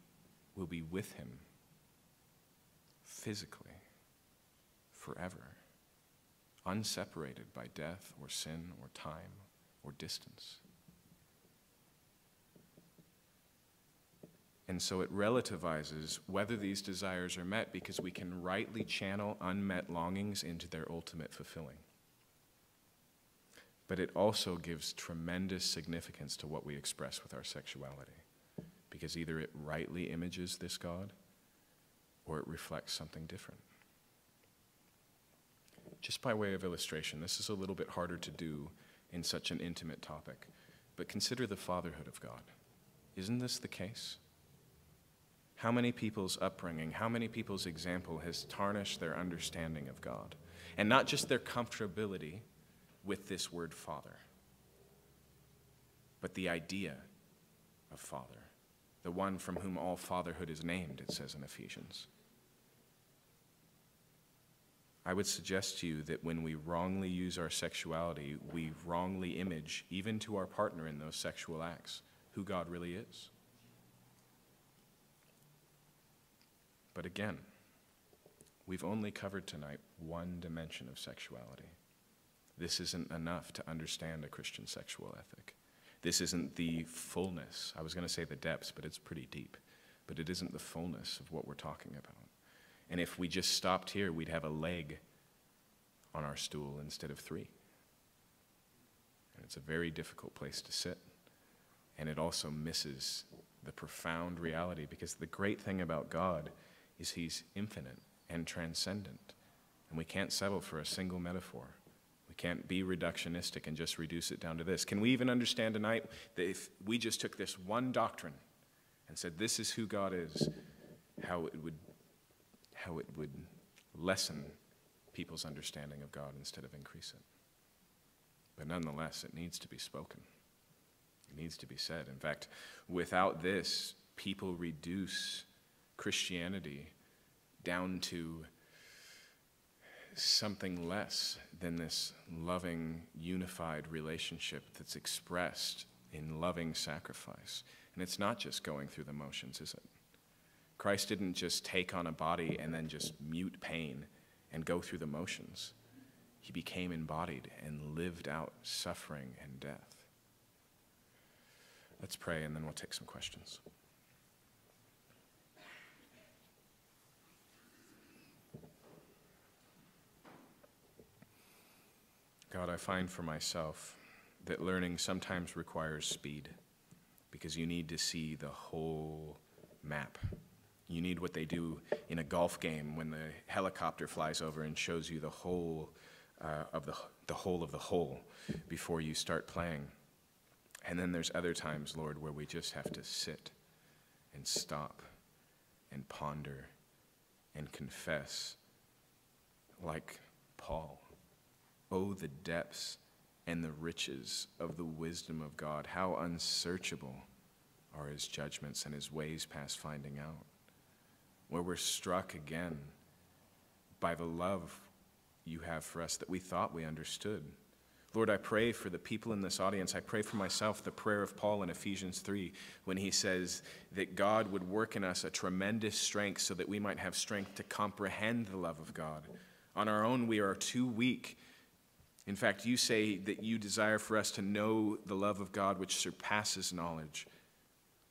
will be with him physically, forever, unseparated by death or sin or time or distance. And so it relativizes whether these desires are met because we can rightly channel unmet longings into their ultimate fulfilling. But it also gives tremendous significance to what we express with our sexuality because either it rightly images this God or it reflects something different. Just by way of illustration, this is a little bit harder to do in such an intimate topic, but consider the fatherhood of God. Isn't this the case? How many people's upbringing, how many people's example has tarnished their understanding of God? And not just their comfortability with this word father, but the idea of father, the one from whom all fatherhood is named, it says in Ephesians. I would suggest to you that when we wrongly use our sexuality, we wrongly image, even to our partner in those sexual acts, who God really is. But again, we've only covered tonight one dimension of sexuality. This isn't enough to understand a Christian sexual ethic. This isn't the fullness. I was going to say the depths, but it's pretty deep. But it isn't the fullness of what we're talking about. And if we just stopped here, we'd have a leg on our stool instead of three. And it's a very difficult place to sit. And it also misses the profound reality because the great thing about God is He's infinite and transcendent. And we can't settle for a single metaphor. We can't be reductionistic and just reduce it down to this. Can we even understand tonight that if we just took this one doctrine and said, this is who God is, how it would how it would lessen people's understanding of God instead of increase it. But nonetheless, it needs to be spoken. It needs to be said. In fact, without this, people reduce Christianity down to something less than this loving, unified relationship that's expressed in loving sacrifice. And it's not just going through the motions, is it? Christ didn't just take on a body and then just mute pain and go through the motions. He became embodied and lived out suffering and death. Let's pray and then we'll take some questions. God, I find for myself that learning sometimes requires speed because you need to see the whole map. You need what they do in a golf game when the helicopter flies over and shows you the whole uh, of the, the whole of the hole before you start playing. And then there's other times, Lord, where we just have to sit and stop and ponder and confess like Paul. Oh, the depths and the riches of the wisdom of God. How unsearchable are his judgments and his ways past finding out. Where we're struck again by the love you have for us that we thought we understood. Lord, I pray for the people in this audience. I pray for myself the prayer of Paul in Ephesians 3 when he says that God would work in us a tremendous strength so that we might have strength to comprehend the love of God. On our own, we are too weak in fact, you say that you desire for us to know the love of God which surpasses knowledge.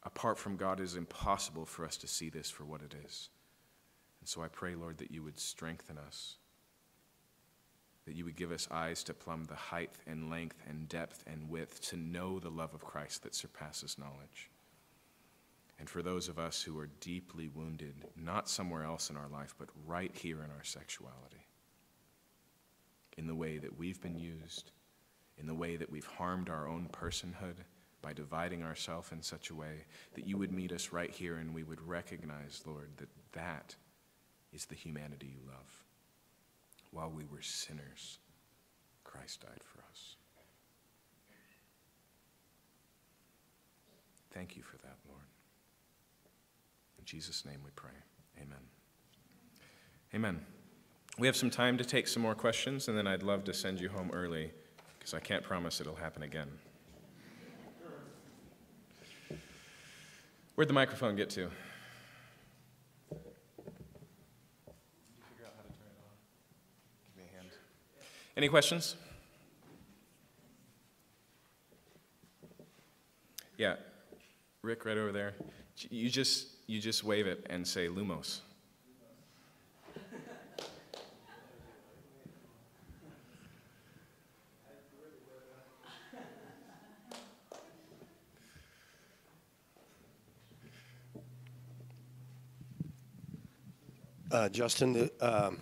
Apart from God, it is impossible for us to see this for what it is. And so I pray, Lord, that you would strengthen us, that you would give us eyes to plumb the height and length and depth and width, to know the love of Christ that surpasses knowledge. And for those of us who are deeply wounded, not somewhere else in our life, but right here in our sexuality, in the way that we've been used, in the way that we've harmed our own personhood by dividing ourselves in such a way that you would meet us right here and we would recognize, Lord, that that is the humanity you love. While we were sinners, Christ died for us. Thank you for that, Lord. In Jesus' name we pray. Amen. Amen. We have some time to take some more questions, and then I'd love to send you home early because I can't promise it'll happen again. Where'd the microphone get to? Any questions? Yeah, Rick, right over there. You just you just wave it and say Lumos. Uh, Justin, the, um,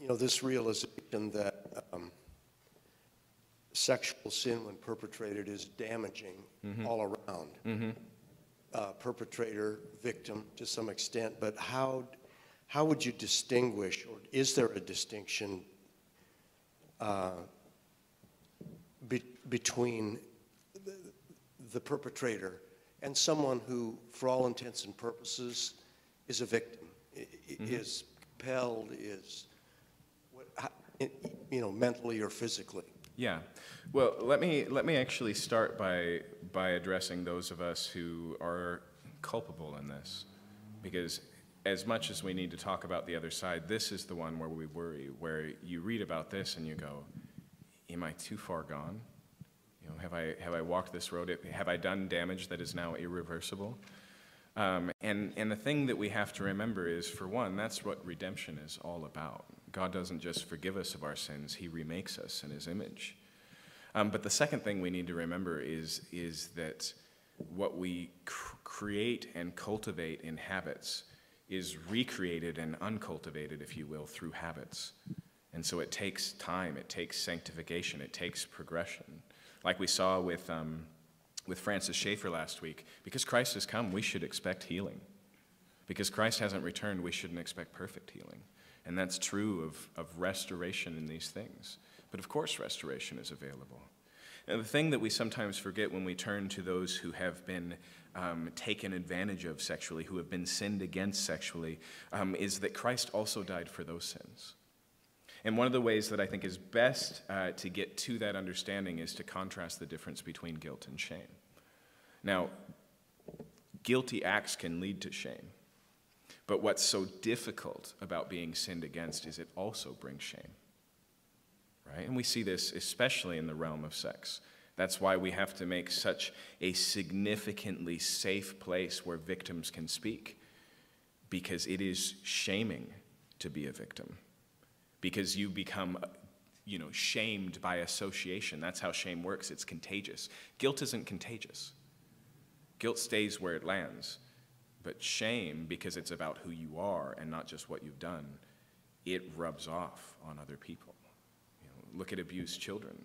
you know, this realization that um, sexual sin, when perpetrated, is damaging all around. Uh, perpetrator, victim, to some extent. But how how would you distinguish, or is there a distinction uh, be, between the, the perpetrator and someone who, for all intents and purposes, is a victim? I- is compelled, is, what- how- you know, mentally or physically. Yeah. Well, let me let me actually start by by addressing those of us who are culpable in this, because as much as we need to talk about the other side, this is the one where we worry, where you read about this and you go, "Am I too far gone? You know, have I have I walked this road? Have I done damage that is now irreversible?" Um, and, and the thing that we have to remember is, for one, that's what redemption is all about. God doesn't just forgive us of our sins, He remakes us in His image. Um, but the second thing we need to remember is, is that what we cr- create and cultivate in habits is recreated and uncultivated, if you will, through habits. And so it takes time, it takes sanctification, it takes progression. Like we saw with. Um, with Francis Schaeffer last week. Because Christ has come, we should expect healing. Because Christ hasn't returned, we shouldn't expect perfect healing. And that's true of, of restoration in these things. But of course, restoration is available. And the thing that we sometimes forget when we turn to those who have been um, taken advantage of sexually, who have been sinned against sexually, um, is that Christ also died for those sins. And one of the ways that I think is best uh, to get to that understanding is to contrast the difference between guilt and shame. Now, guilty acts can lead to shame. But what's so difficult about being sinned against is it also brings shame. Right? And we see this especially in the realm of sex. That's why we have to make such a significantly safe place where victims can speak, because it is shaming to be a victim. Because you become you know, shamed by association. That's how shame works. It's contagious. Guilt isn't contagious. Guilt stays where it lands. But shame, because it's about who you are and not just what you've done, it rubs off on other people. You know, look at abused children.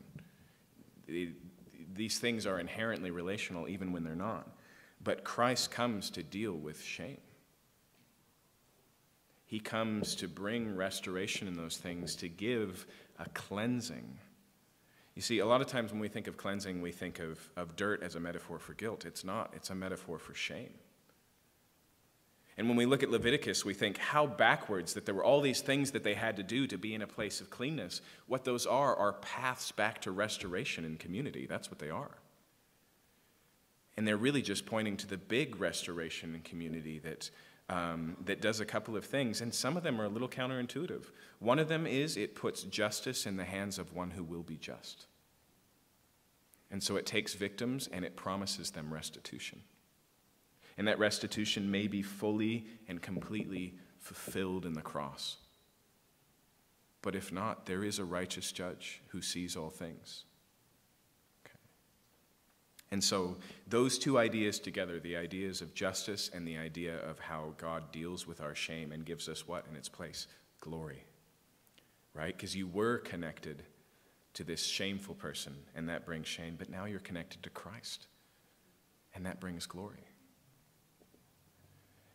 These things are inherently relational even when they're not. But Christ comes to deal with shame. He comes to bring restoration in those things, to give a cleansing. You see, a lot of times when we think of cleansing, we think of, of dirt as a metaphor for guilt. It's not, it's a metaphor for shame. And when we look at Leviticus, we think how backwards that there were all these things that they had to do to be in a place of cleanness. What those are are paths back to restoration in community. That's what they are. And they're really just pointing to the big restoration in community that, um, that does a couple of things, and some of them are a little counterintuitive. One of them is it puts justice in the hands of one who will be just. And so it takes victims and it promises them restitution and that restitution may be fully and completely fulfilled in the cross. But if not, there is a righteous judge who sees all things. And so, those two ideas together the ideas of justice and the idea of how God deals with our shame and gives us what in its place? Glory. Right? Because you were connected to this shameful person, and that brings shame, but now you're connected to Christ, and that brings glory.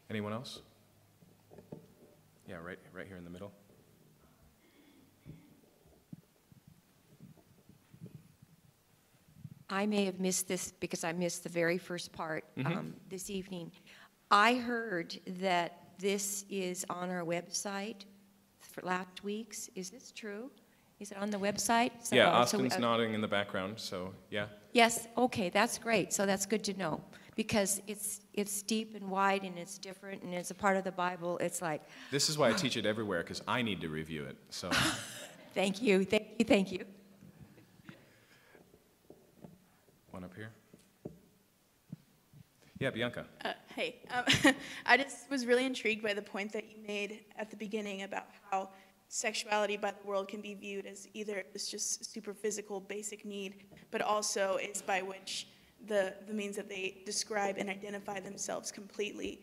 Anyone else? Yeah, right, right here in the middle. I may have missed this because I missed the very first part Mm-hmm. um, this evening. I heard that this is on our website for last week's. Is this true? Is it on the website? So- Yeah, oh, so we- Austin's uh, nodding in the background, so yeah. Yes, okay, that's great. So that's good to know because it's it's deep and wide and it's different and it's a part of the Bible. It's like, This is why I teach it everywhere, because I need to review it. So, thank you, thank you, thank you. One up here. Yeah, Bianca. Uh, hey, um, I just was really intrigued by the point that you made at the beginning about how sexuality by the world can be viewed as either it's just super physical basic need, but also is by which the, the means that they describe and identify themselves completely,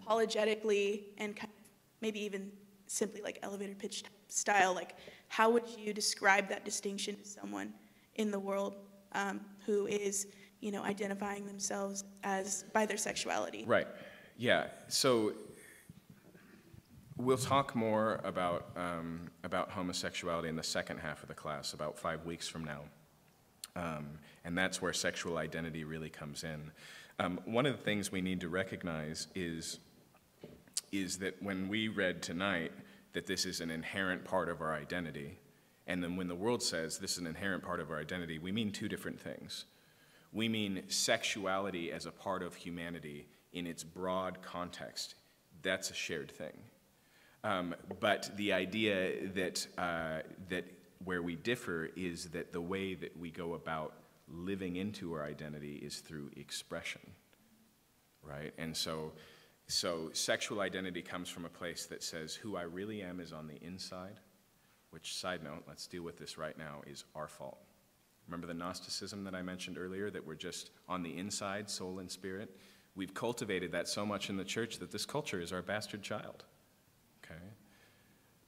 apologetically, and kind of maybe even simply like elevator pitch style. Like, how would you describe that distinction to someone in the world um, who is, you know, identifying themselves as by their sexuality? Right. Yeah. So we'll talk more about um, about homosexuality in the second half of the class, about five weeks from now, um, and that's where sexual identity really comes in. Um, one of the things we need to recognize is is that when we read tonight that this is an inherent part of our identity, and then when the world says this is an inherent part of our identity, we mean two different things. We mean sexuality as a part of humanity in its broad context. That's a shared thing. Um, but the idea that, uh, that where we differ is that the way that we go about living into our identity is through expression, right? And so, so sexual identity comes from a place that says who I really am is on the inside, which, side note, let's deal with this right now, is our fault. Remember the Gnosticism that I mentioned earlier, that we're just on the inside, soul and spirit? We've cultivated that so much in the church that this culture is our bastard child. Okay?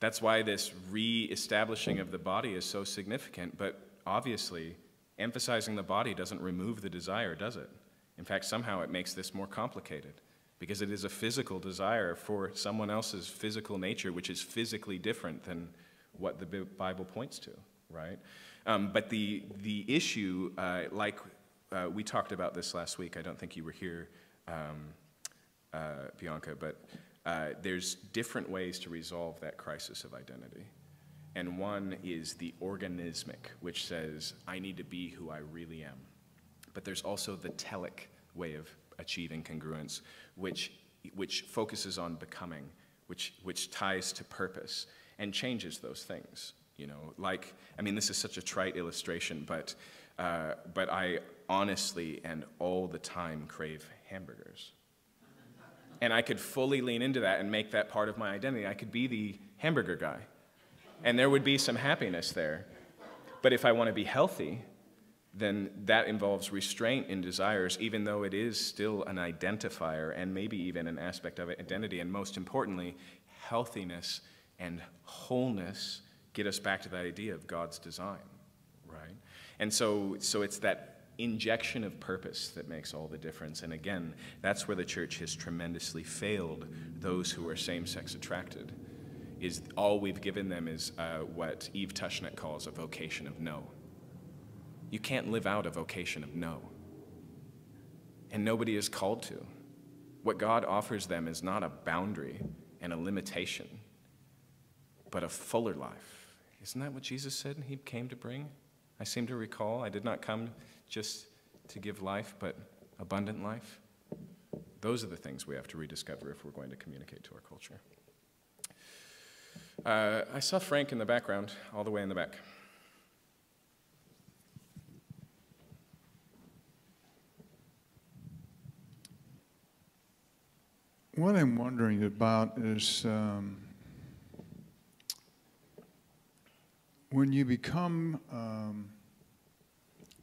That's why this re-establishing of the body is so significant, but obviously, emphasizing the body doesn't remove the desire, does it? In fact, somehow it makes this more complicated because it is a physical desire for someone else's physical nature, which is physically different than what the Bible points to, right? Um, but the, the issue, uh, like uh, we talked about this last week, I don't think you were here, um, uh, Bianca, but uh, there's different ways to resolve that crisis of identity. and one is the organismic, which says, I need to be who I really am. But there's also the telic way of achieving congruence, which, which focuses on becoming, which, which ties to purpose and changes those things. You know, like, I mean, this is such a trite illustration, but, uh, but I honestly and all the time crave hamburgers. And I could fully lean into that and make that part of my identity. I could be the hamburger guy. And there would be some happiness there. But if I want to be healthy, then that involves restraint in desires, even though it is still an identifier and maybe even an aspect of identity. And most importantly, healthiness and wholeness get us back to that idea of God's design, right? And so, so it's that injection of purpose that makes all the difference. And again, that's where the church has tremendously failed those who are same sex attracted. Is all we've given them is uh, what Eve Tushnet calls a vocation of no. You can't live out a vocation of no. And nobody is called to. What God offers them is not a boundary and a limitation, but a fuller life. Isn't that what Jesus said he came to bring? I seem to recall, I did not come just to give life, but abundant life. Those are the things we have to rediscover if we're going to communicate to our culture. Uh, I saw Frank in the background, all the way in the back. What I'm wondering about is um, when you become um,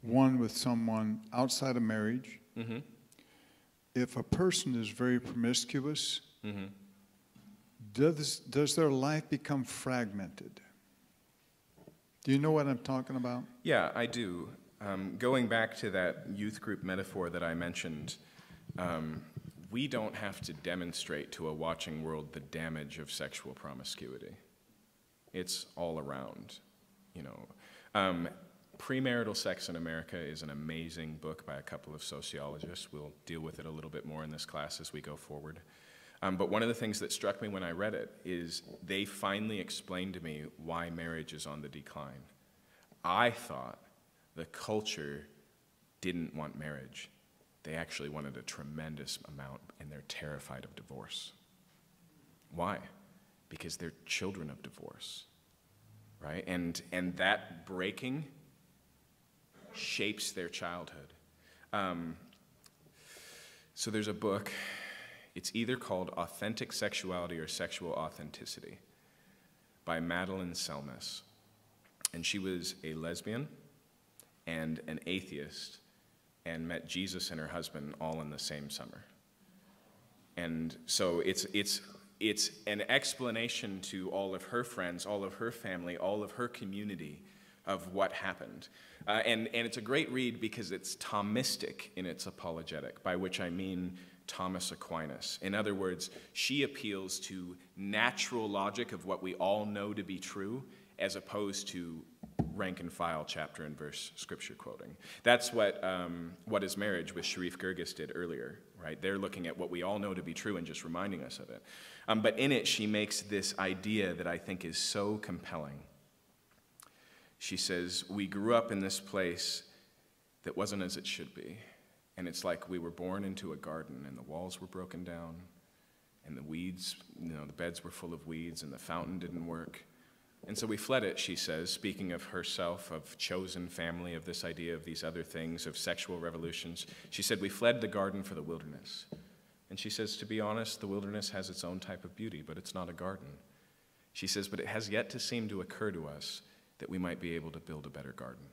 one with someone outside of marriage, Mm-hmm. if a person is very promiscuous, Mm-hmm. does, does their life become fragmented? Do you know what I'm talking about? Yeah, I do. Um, going back to that youth group metaphor that I mentioned, um, we don't have to demonstrate to a watching world the damage of sexual promiscuity. It's all around, you know. Um, Premarital Sex in America is an amazing book by a couple of sociologists. We'll deal with it a little bit more in this class as we go forward. Um, but one of the things that struck me when I read it is they finally explained to me why marriage is on the decline. I thought the culture didn't want marriage. They actually wanted a tremendous amount, and they're terrified of divorce. Why? Because they're children of divorce, right? And, and that breaking shapes their childhood. Um, so there's a book, it's either called Authentic Sexuality or Sexual Authenticity by Madeline Selmys. And she was a lesbian and an atheist and met Jesus and her husband all in the same summer. And so it's, it's, it's an explanation to all of her friends, all of her family, all of her community of what happened. Uh, and, and it's a great read because it's Thomistic in its apologetic, by which I mean Thomas Aquinas. In other words, she appeals to natural logic of what we all know to be true, as opposed to rank and file chapter and verse scripture quoting. That's what um, What is Marriage with Sherif Girgis did earlier, right? They're looking at what we all know to be true and just reminding us of it. Um, but in it, she makes this idea that I think is so compelling. She says, We grew up in this place that wasn't as it should be. And it's like we were born into a garden and the walls were broken down and the weeds, you know, the beds were full of weeds and the fountain didn't work. And so we fled it, she says, speaking of herself, of chosen family, of this idea of these other things, of sexual revolutions. She said, We fled the garden for the wilderness. And she says, To be honest, the wilderness has its own type of beauty, but it's not a garden. She says, But it has yet to seem to occur to us that we might be able to build a better garden.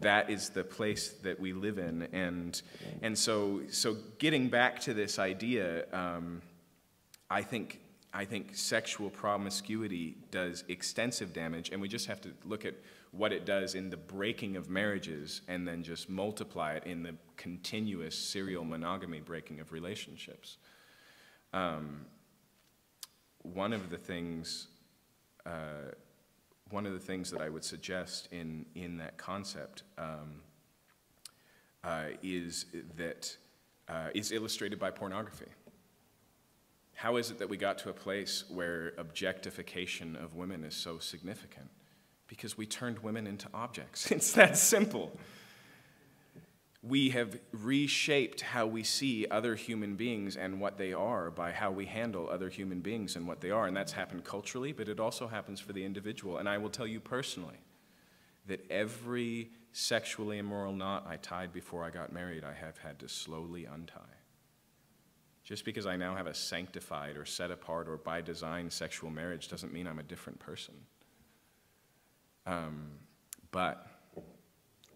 That is the place that we live in. And, and so, so, getting back to this idea, um, I think I think sexual promiscuity does extensive damage, and we just have to look at what it does in the breaking of marriages and then just multiply it in the continuous serial monogamy breaking of relationships. Um, one of the things, uh, one of the things that I would suggest in, in that concept um, uh, is that uh, is illustrated by pornography How is it that we got to a place where objectification of women is so significant? Because we turned women into objects. It's that simple. We have reshaped how we see other human beings and what they are by how we handle other human beings and what they are. And that's happened culturally, but it also happens for the individual. And I will tell you personally that every sexually immoral knot I tied before I got married, I have had to slowly untie. Just because I now have a sanctified or set apart or by design sexual marriage doesn't mean I'm a different person. Um, but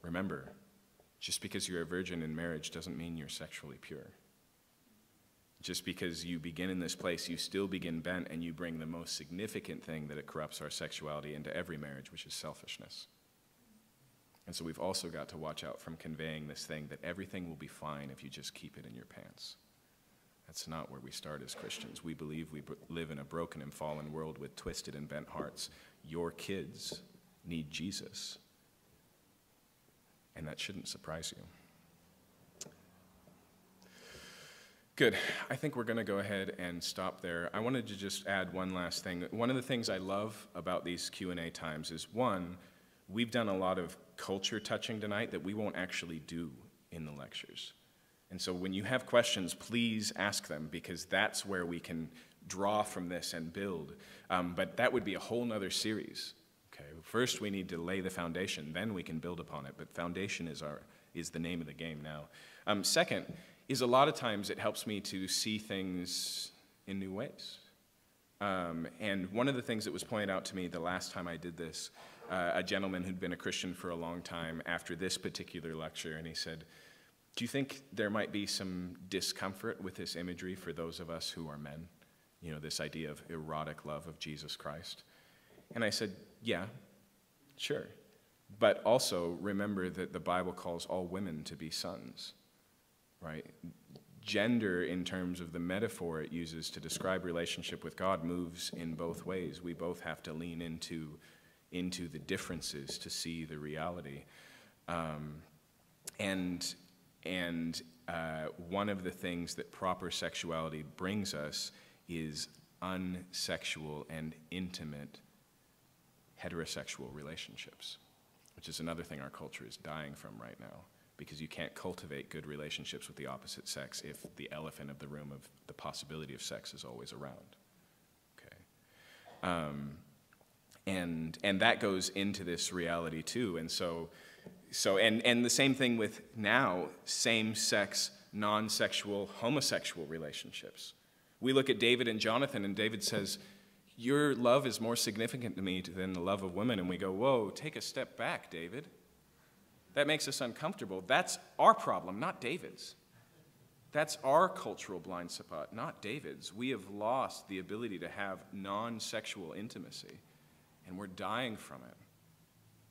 remember, just because you're a virgin in marriage doesn't mean you're sexually pure. Just because you begin in this place, you still begin bent and you bring the most significant thing that it corrupts our sexuality into every marriage, which is selfishness. And so we've also got to watch out from conveying this thing that everything will be fine if you just keep it in your pants. That's not where we start as Christians. We believe we live in a broken and fallen world with twisted and bent hearts. Your kids need Jesus. And that shouldn't surprise you. Good. I think we're going to go ahead and stop there. I wanted to just add one last thing. One of the things I love about these Q&A times is one, we've done a lot of culture touching tonight that we won't actually do in the lectures. And so when you have questions, please ask them because that's where we can draw from this and build. Um, but that would be a whole nother series. Okay, first we need to lay the foundation, then we can build upon it. But foundation is our is the name of the game now. Um, second is a lot of times it helps me to see things in new ways. Um, and one of the things that was pointed out to me the last time I did this, uh, a gentleman who'd been a Christian for a long time after this particular lecture, and he said, Do you think there might be some discomfort with this imagery for those of us who are men? You know, this idea of erotic love of Jesus Christ. And I said, Yeah, sure. But also remember that the Bible calls all women to be sons, right? Gender, in terms of the metaphor it uses to describe relationship with God, moves in both ways. We both have to lean into, into the differences to see the reality. Um, and and uh, one of the things that proper sexuality brings us is unsexual and intimate heterosexual relationships, which is another thing our culture is dying from right now because you can't cultivate good relationships with the opposite sex if the elephant of the room of the possibility of sex is always around. Okay. Um, and, and that goes into this reality too. And so, so and, and the same thing with now same sex, non sexual, homosexual relationships. We look at David and Jonathan, and David says, Your love is more significant to me than the love of women. And we go, Whoa, take a step back, David. That makes us uncomfortable. That's our problem, not David's. That's our cultural blind spot, not David's. We have lost the ability to have non sexual intimacy, and we're dying from it.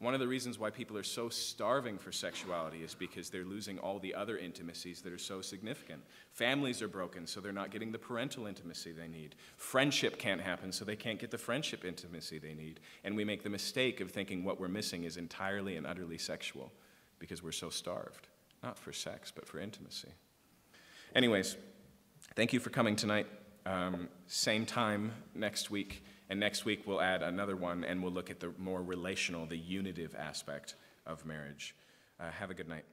One of the reasons why people are so starving for sexuality is because they're losing all the other intimacies that are so significant. Families are broken, so they're not getting the parental intimacy they need. Friendship can't happen, so they can't get the friendship intimacy they need. And we make the mistake of thinking what we're missing is entirely and utterly sexual because we're so starved, not for sex, but for intimacy. Anyways, thank you for coming tonight. Um, same time next week. And next week we'll add another one and we'll look at the more relational, the unitive aspect of marriage. Uh, have a good night.